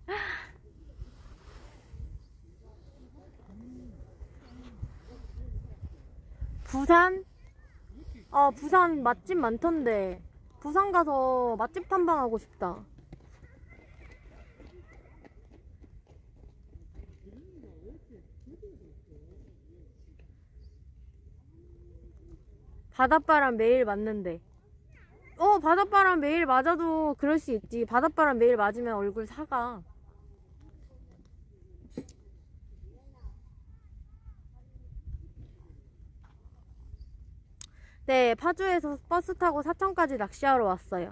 부산? 어, 부산 맛집 많던데. 부산 가서 맛집 탐방하고 싶다. 바닷바람 매일 맞는데. 어, 바닷바람 매일 맞아도 그럴 수 있지. 바닷바람 매일 맞으면 얼굴 사가. 네, 파주에서 버스 타고 사천까지 낚시하러 왔어요.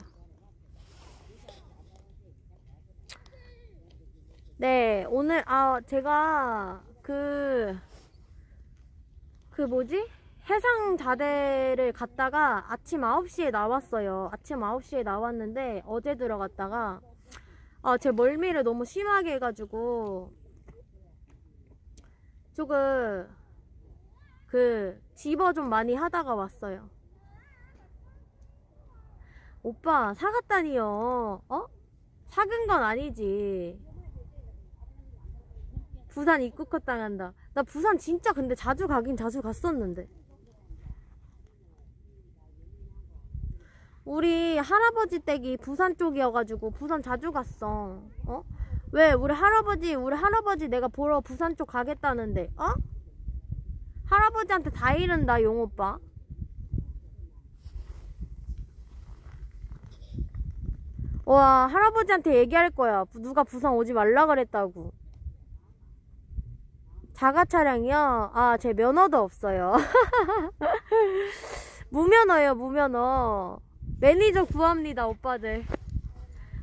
네, 오늘, 아, 제가 그, 그 뭐지? 해상 자대를 갔다가 아침 9시에 나왔어요. 아침 9시에 나왔는데 어제 들어갔다가 아, 제 멀미를 너무 심하게 해가지고 조금 그 집어 좀 많이 하다가 왔어요. 오빠 사갔다니요. 어? 사근 건 아니지. 부산 입국컷 당한다. 나 부산 진짜 근데 자주 가긴 자주 갔었는데. 우리 할아버지 댁이 부산 쪽이어가지고 부산 자주 갔어. 어? 왜 우리 할아버지 우리 할아버지 내가 보러 부산 쪽 가겠다는데 어? 할아버지한테 다 이른다 용 오빠. 와 할아버지한테 얘기할 거야. 누가 부산 오지 말라 그랬다고. 자가 차량이요? 아, 제 면허도 없어요. 무면허예요, 무면허. 매니저 구합니다, 오빠들.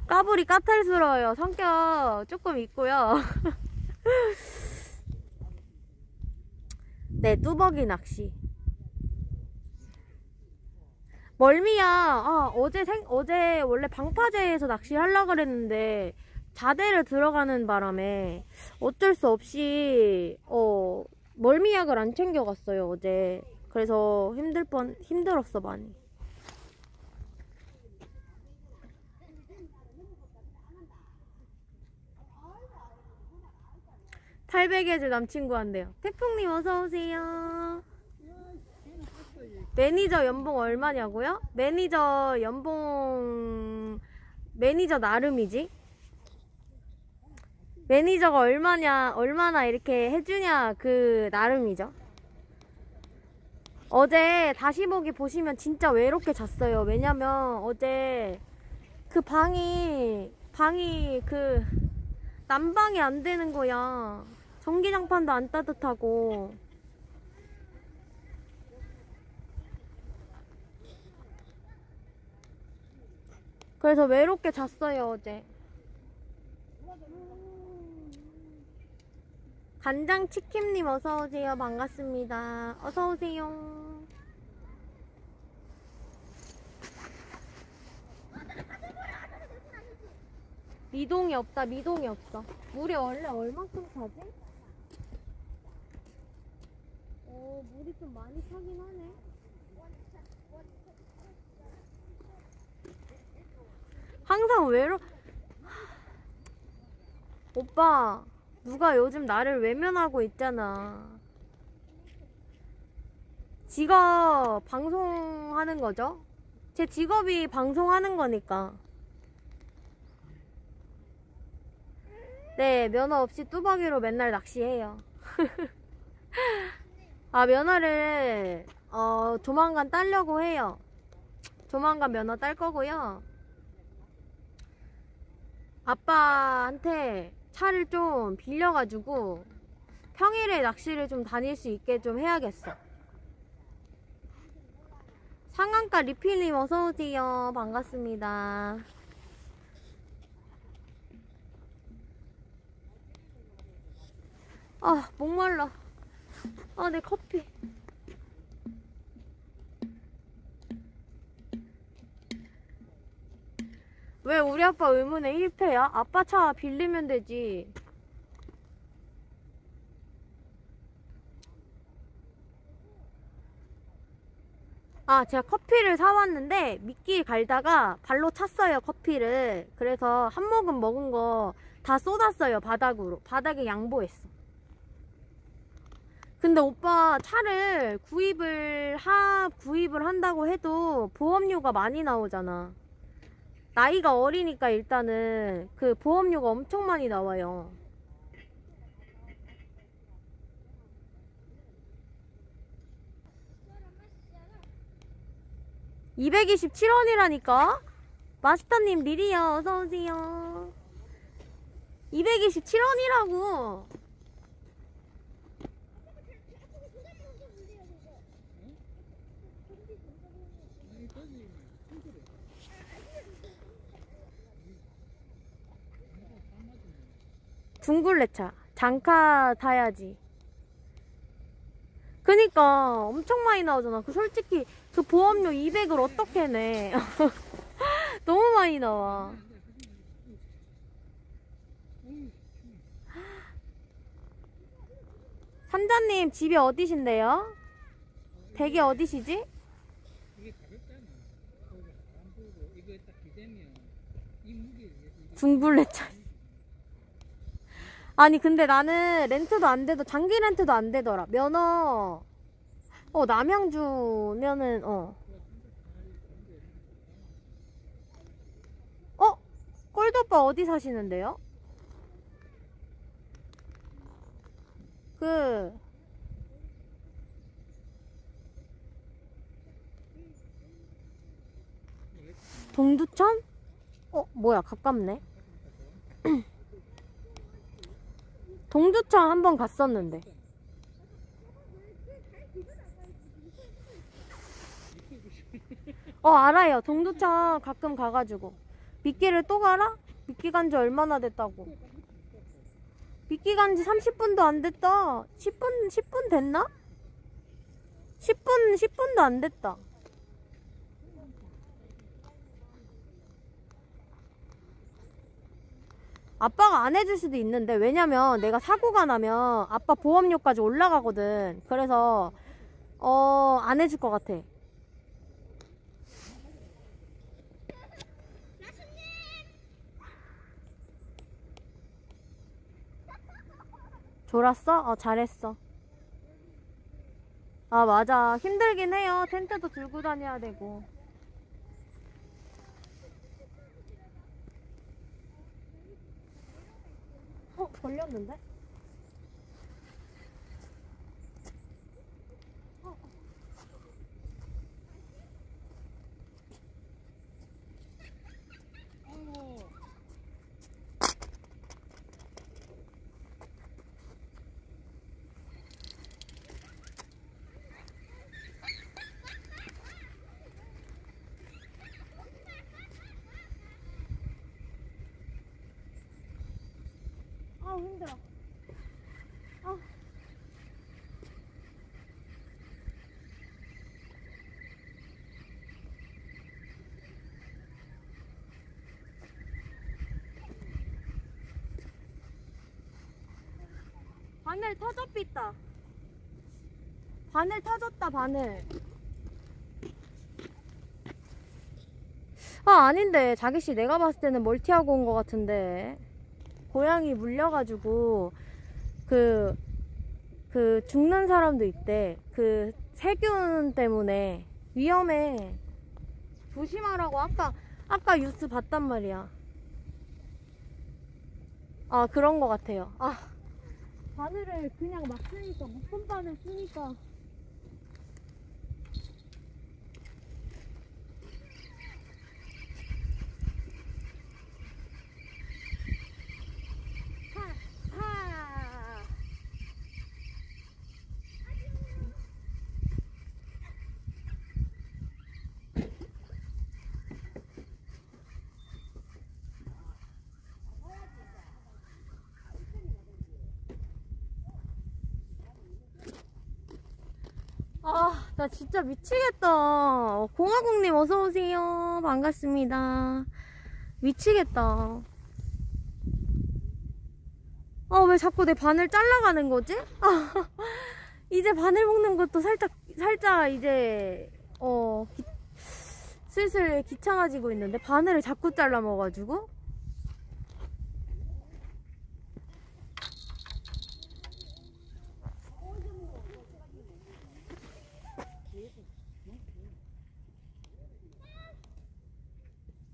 까불이 까탈스러워요. 성격 조금 있고요. 네, 뚜벅이 낚시. 멀미야. 아, 어제 생, 어제 원래 방파제에서 낚시하려고 그랬는데, 자대를 들어가는 바람에 어쩔 수 없이, 어, 멀미약을 안 챙겨갔어요, 어제. 그래서 힘들 뻔, 힘들었어, 많이. (800에즈) 남친구 한대요 태풍님 어서오세요 매니저 연봉 얼마냐고요? 매니저 연봉 매니저 나름이지. 매니저가 얼마냐 얼마나 이렇게 해주냐 그 나름이죠. 어제 다시 보기 보시면 진짜 외롭게 잤어요. 왜냐면 어제 그 방이 방이 그 난방이 안 되는 거야. 전기장판도 안 따뜻하고. 그래서 외롭게 잤어요, 어제. 간장치킨님 어서오세요. 반갑습니다. 어서오세요. 미동이 없다, 미동이 없어. 물이 원래 얼만큼 차지? 어, 물이 좀 많이 차긴 하네. 항상 외로 오빠 누가 요즘 나를 외면하고 있잖아. 직업 방송하는 거죠? 제 직업이 방송하는 거니까. 네 면허 없이 뚜벅이로 맨날 낚시해요 아 면허를 어 조만간 따려고 해요 조만간 면허 딸 거고요 아빠한테 차를 좀 빌려가지고 평일에 낚시를 좀 다닐 수 있게 좀 해야겠어. 상한가 리필님 어서오세요. 반갑습니다. 아, 목말라. 아, 내 커피. 왜 우리 아빠 의문에 1패야? 아빠 차 빌리면 되지. 아, 제가 커피를 사왔는데 미끼 갈다가 발로 찼어요, 커피를. 그래서 한 모금 먹은 거 다 쏟았어요, 바닥으로. 바닥에 양보했어. 근데 오빠 차를 구입을 하, 구입을 한다고 해도 보험료가 많이 나오잖아. 나이가 어리니까 일단은 그 보험료가 엄청 많이 나와요. (227원이라니까) 마스터님 미리요 어서오세요 227원이라고 둥글레차. 장카 타야지. 그니까 엄청 많이 나오잖아. 그 솔직히 그 보험료 200을 어떻게 내? 너무 많이 나와. 삼자님 집이 어디신데요? 댁이 어디시지? 둥글레차 아니 근데 나는 렌트도 안 돼도 장기 렌트도 안 되더라 면허 어 남양주면은 어 어? 꼴도빠 어디 사시는데요? 그 동두천? 어 뭐야 가깝네 동두천 한 번 갔었는데. 어 알아요. 동두천 가끔 가가지고. 미끼를 또 가라? 미끼 간지 얼마나 됐다고. 미끼 간지 30분도 안 됐다. 10분 10분 됐나? 10분 10분도 안 됐다 아빠가 안 해줄 수도 있는데 왜냐면 내가 사고가 나면 아빠 보험료까지 올라가거든. 그래서 어 안 해줄 것 같아. 졸았어? 어 잘했어. 아 맞아. 힘들긴 해요. 텐트도 들고 다녀야 되고 어 걸렸는데? 바늘 터졌겠다. 바늘 터졌다 바늘. 아 아닌데 자기씨 내가 봤을 때는 멀티하고 온 것 같은데. 고양이 물려가지고 그, 그 죽는 사람도 있대. 그 세균 때문에 위험해. 조심하라고 아까 아까 뉴스 봤단 말이야. 아 그런 것 같아요. 아 바늘을 그냥 막 쓰니까 묶음 바늘 쓰니까 하, 하. 아, 나 진짜 미치겠다. 공화국님 어서오세요. 반갑습니다. 미치겠다. 아, 왜 자꾸 내 바늘 잘라가는 거지? 아, 이제 바늘 먹는 것도 살짝, 살짝 이제, 어, 기- 슬슬 귀찮아지고 있는데, 바늘을 자꾸 잘라 먹어가지고.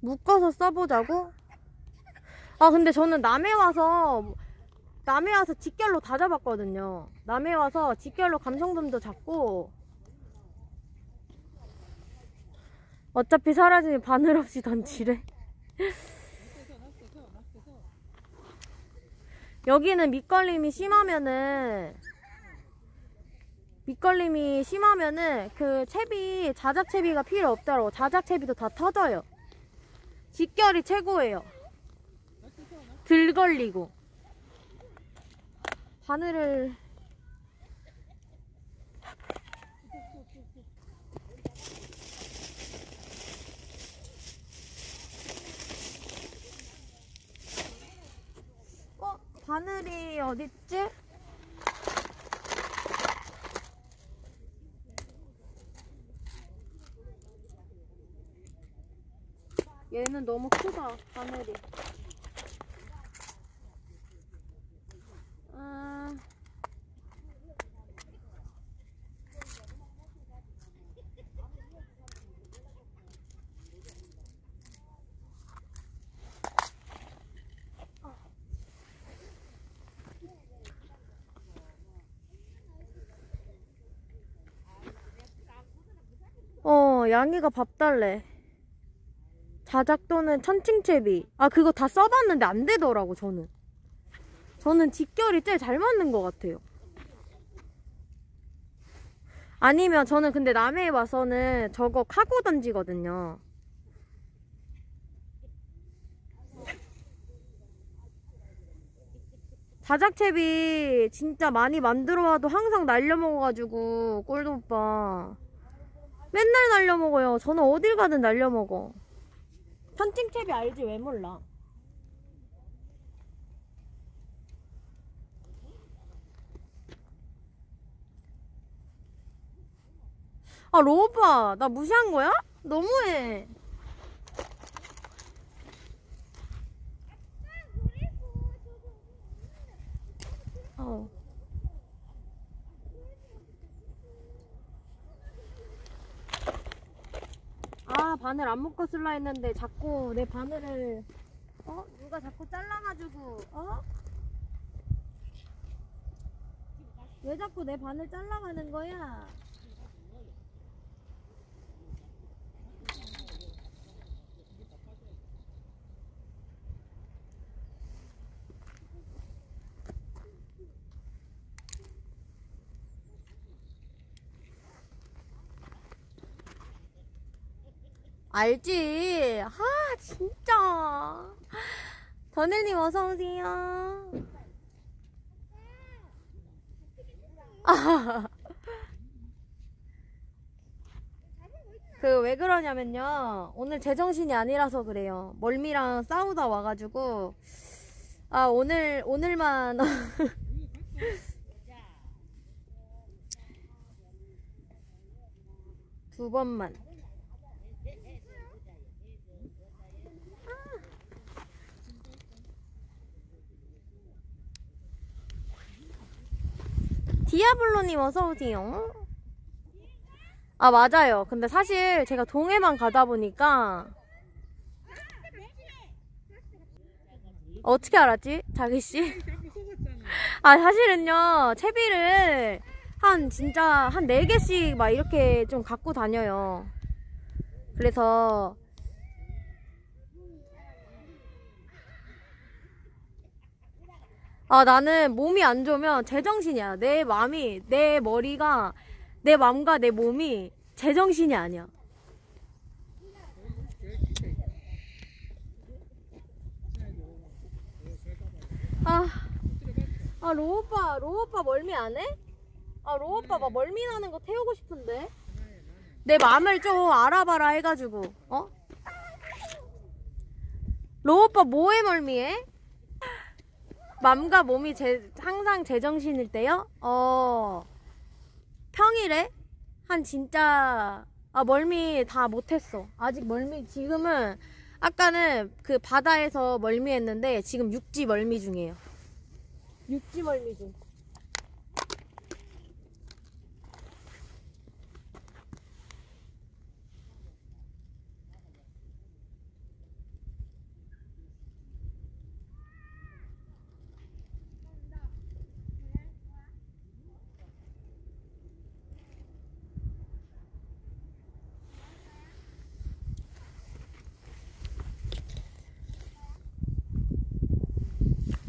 묶어서 써보자고? 아, 근데 저는 남해 와서, 남해 와서 직결로 다 잡았거든요. 남해 와서 직결로 감성돔도 잡고, 어차피 사라지니 바늘 없이 던지래. 여기는 밑걸림이 심하면은, 밑걸림이 심하면은 그 채비, 자작 채비가 필요 없더라고. 자작 채비도 다 터져요. 직결이 최고예요. 들 걸리고. 바늘을 어? 바늘이 어딨지? 얘는 너무 크다 바늘이 아... 어, 양이가 밥 달래. 자작 또는 천칭채비. 아, 그거 다 써봤는데 안 되더라고, 저는. 저는 직결이 제일 잘 맞는 것 같아요. 아니면 저는 근데 남해에 와서는 저거 카고 던지거든요. 자작채비 진짜 많이 만들어 와도 항상 날려먹어가지고 꼴도 오빠 맨날 날려먹어요. 저는 어딜 가든 날려먹어. 천칭채비 알지 왜 몰라? 아 로오빠 나 무시한 거야? 너무해. 어. 아 바늘 안 묶어 쓸라 했는데 자꾸 내 바늘을 어 누가 자꾸 잘라가지고 어? 왜 자꾸 내 바늘 잘라가는 거야? 알지? 아 진짜. 더늘님 어서 오세요. 그 왜 그러냐면요. 오늘 제정신이 아니라서 그래요. 멀미랑 싸우다 와가지고. 아 오늘 오늘만. 두 번만 디아블로님 어서오세요. 아, 맞아요. 근데 사실 제가 동해만 가다 보니까. 어떻게 알았지? 자기씨? 아, 사실은요, 채비를 한, 진짜, 한 4개씩 막 이렇게 좀 갖고 다녀요. 그래서, 아, 나는 몸이 안 좋으면 제정신이야. 내 마음이, 내 머리가, 내 마음과 내 몸이 제정신이 아니야. 아, 아, 로 오빠, 로 오빠 멀미 안 해? 아 로우 오빠 막 멀미 나는 거 태우고 싶은데 내 맘을 좀 알아봐라 해가지고 어? 로우 오빠 뭐에 멀미해? 맘과 몸이 제, 항상 제정신일 때요? 어. 평일에? 한 진짜 아 멀미 다 못했어. 아직 멀미 지금은 아까는 그 바다에서 멀미했는데 지금 육지 멀미 중이에요. 육지 멀미 중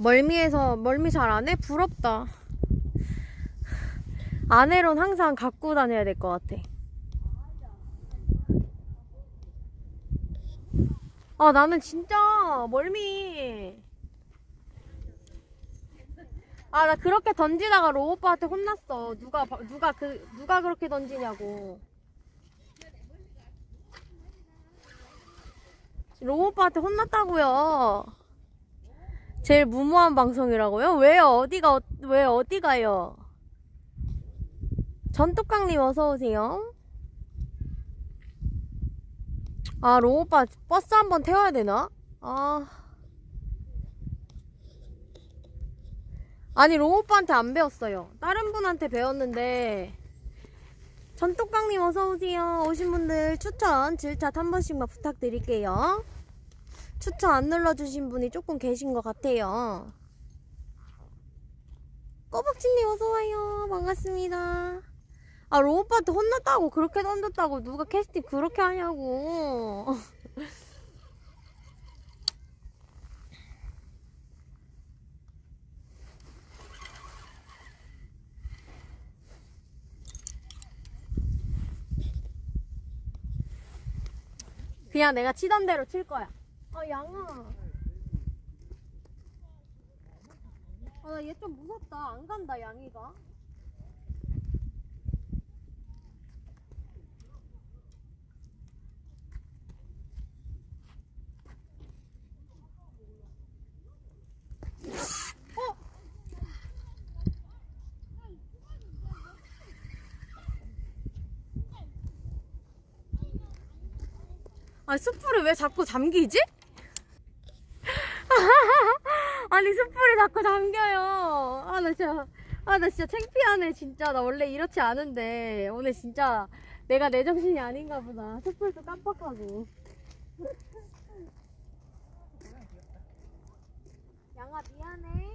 멀미해서 멀미 잘 안 해? 부럽다. 아내론 항상 갖고 다녀야 될 것 같아. 아, 나는 진짜 멀미. 아, 나 그렇게 던지다가 로 오빠한테 혼났어. 누가, 바- 누가 그, 누가 그렇게 던지냐고. 로 오빠한테 혼났다고요. 제일 무모한 방송이라고요? 왜요? 어디가, 어- 왜 어디 가요? 전뚝강님 어서 오세요. 아, 롱 오빠 버스 한번 태워야 되나? 아. 아니, 롱 오빠한테 안 배웠어요. 다른 분한테 배웠는데. 전뚝강님 어서 오세요. 오신 분들 추천, 즐찾 한 번씩만 부탁드릴게요. 추천 안 눌러주신 분이 조금 계신 것 같아요. 꼬박지님 어서와요. 반갑습니다. 아, 로 오빠한테 혼났다고, 그렇게 던졌다고, 누가 캐스팅 그렇게 하냐고. 그냥 내가 치던 대로 칠 거야. 아, 양아. 아, 나 얘 좀 무섭다. 안 간다, 양이가. 어? 아, 숯불이 왜 자꾸 잠기지? 아니, 숯불이 자꾸 잠겨요. 아, 나 진짜, 아, 나 진짜 창피하네, 진짜. 나 원래 이렇지 않은데. 오늘 진짜 내가 내 정신이 아닌가 보다. 숯불도 깜빡하고. 양아, 미안해.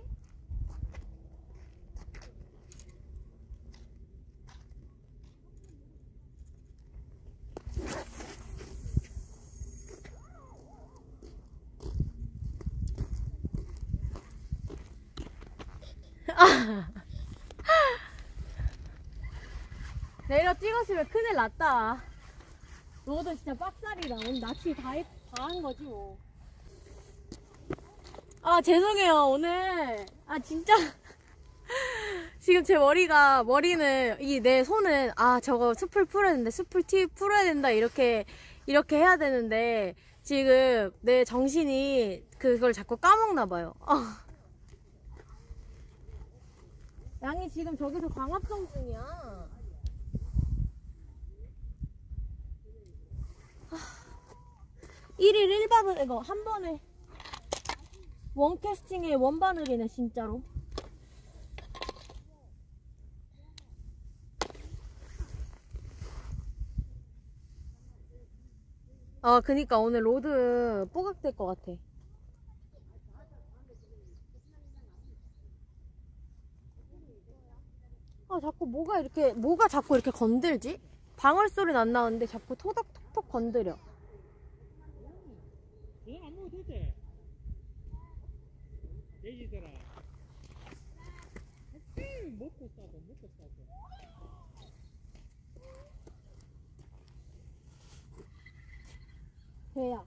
찍었으면 큰일 났다. 너도 진짜 빡살이다. 오늘 낚시 다, 했- 다 한 거지, 뭐. 아, 죄송해요. 오늘. 아, 진짜. 지금 제 머리가, 머리는, 이 내 손은, 아, 저거 숲을 풀어야 된다. 숲을 티 풀어야 된다. 이렇게, 이렇게 해야 되는데, 지금 내 정신이 그걸 자꾸 까먹나 봐요. 아. 양이 지금 저기서 광합성 중이야. 1일 1바늘, 이거 한 번에 one 캐스팅에 one 바늘이네, 진짜로. 아, 그니까 오늘 rod 뽀각될 것 같아. 아, 자꾸 뭐가 이렇게, 뭐가 자꾸 이렇게 건들지? 방울 소리는 안 나는데 자꾸 토닥톡톡 건드려. 그냥 안 먹어도 되지? 돼지들아. 음, 먹고 싸고, 먹고 싸고. 배야.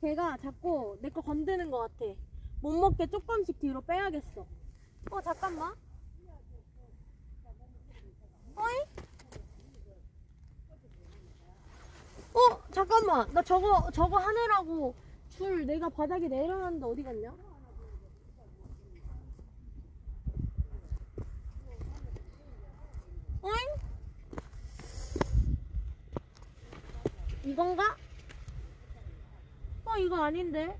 걔가 자꾸 내 거 건드는 것 같아. 못 먹게 조금씩 뒤로 빼야겠어. 어, 잠깐만. 어이? 어, 잠깐만. 나 저거, 저거 하느라고 줄 내가 바닥에 내려놨는데 어디 갔냐? 어잉? 이건가? 어, 이거 아닌데.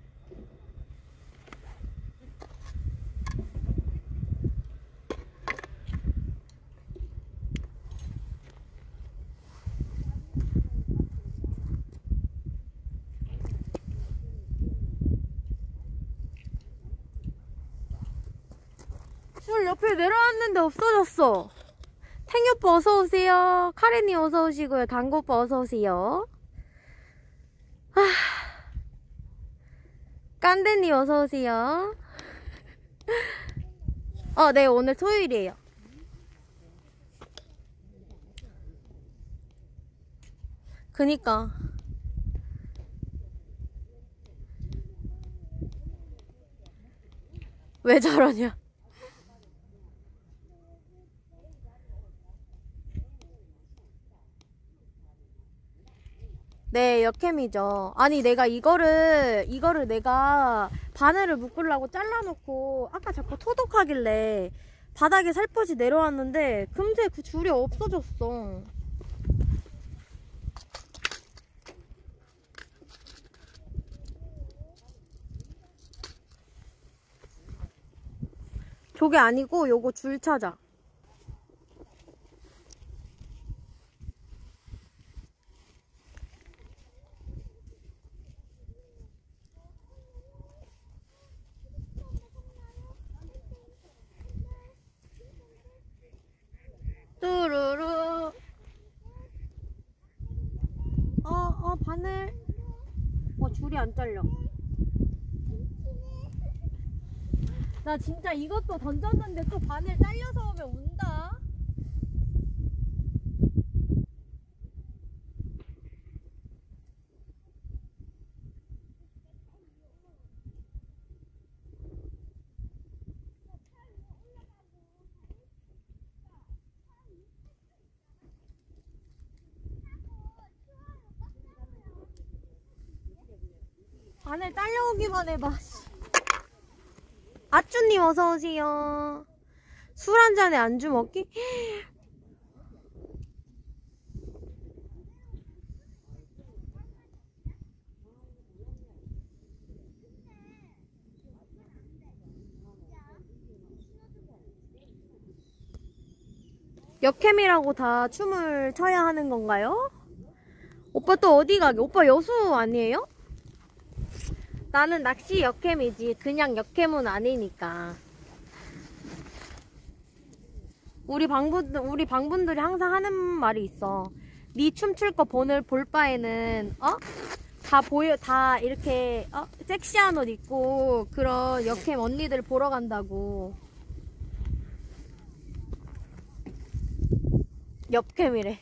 줄 옆에 내려왔는데 없어졌어. 탱이 오빠 어서오세요. 카렌이 어서오시고요. 당구 오빠 어서오세요. 아. 깐데니 어서오세요. 어, 네, 오늘 토요일이에요. 그니까. 왜 저러냐? 네, 역캠이죠. 아니, 내가 이거를, 이거를 내가 바늘을 묶으려고 잘라놓고, 아까 자꾸 토독하길래 바닥에 살포시 내려왔는데, 금세 그 줄이 없어졌어. 저게 아니고, 요거 줄 찾아. 뚜루루. 어, 어, 바늘. 어, 줄이 안 잘려. 나 진짜 이것도 던졌는데 또 바늘 잘려서 오면 운다. 바늘 딸려오기만 해봐. 씨. 아쭈님 어서오세요. 술 한 잔에 안주 먹기? 역캠이라고 다 춤을 춰야 하는 건가요? 오빠 또 어디 가게? 오빠 여수 아니에요? 나는 낚시 역캠이지 그냥 역캠은 아니니까 우리 방분 우리 방분들이 항상 하는 말이 있어 네 춤출 거 보늘 볼 바에는 어? 다 보여 다 이렇게 어? 섹시한 옷 입고 그런 역캠 언니들 보러 간다고 역캠이래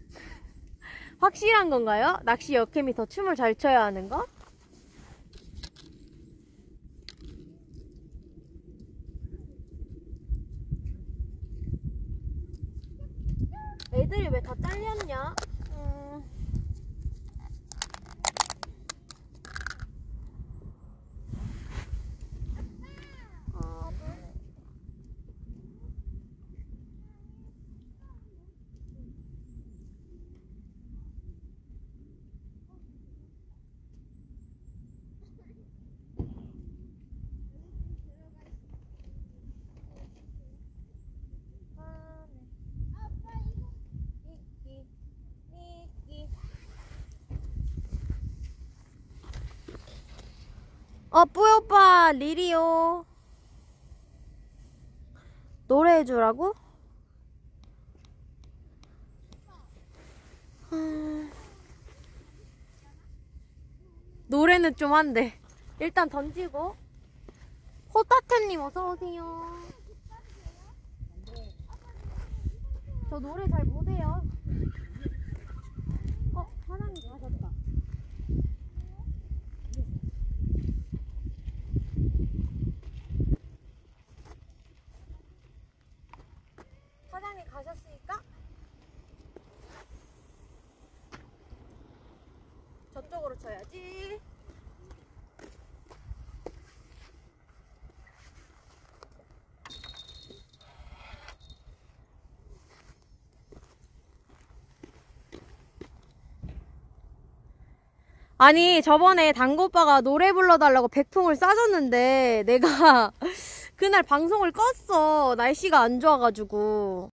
확실한 건가요? 낚시 역캠이 더 춤을 잘 춰야 하는 거? 애들이 왜 다 잘렸냐? 어, 뿌이 오빠, 리리오. 노래해주라고? 음. 노래는 좀 한데. 일단 던지고. 호따템님 어서오세요. 저 노래 잘 못해요. 어, 사장님 가셨다. 저쪽으로 쳐야지. 아니 저번에 당구 오빠가 노래 불러달라고 백풍을 싸줬는데 내가 그날 방송을 껐어 날씨가 안 좋아가지고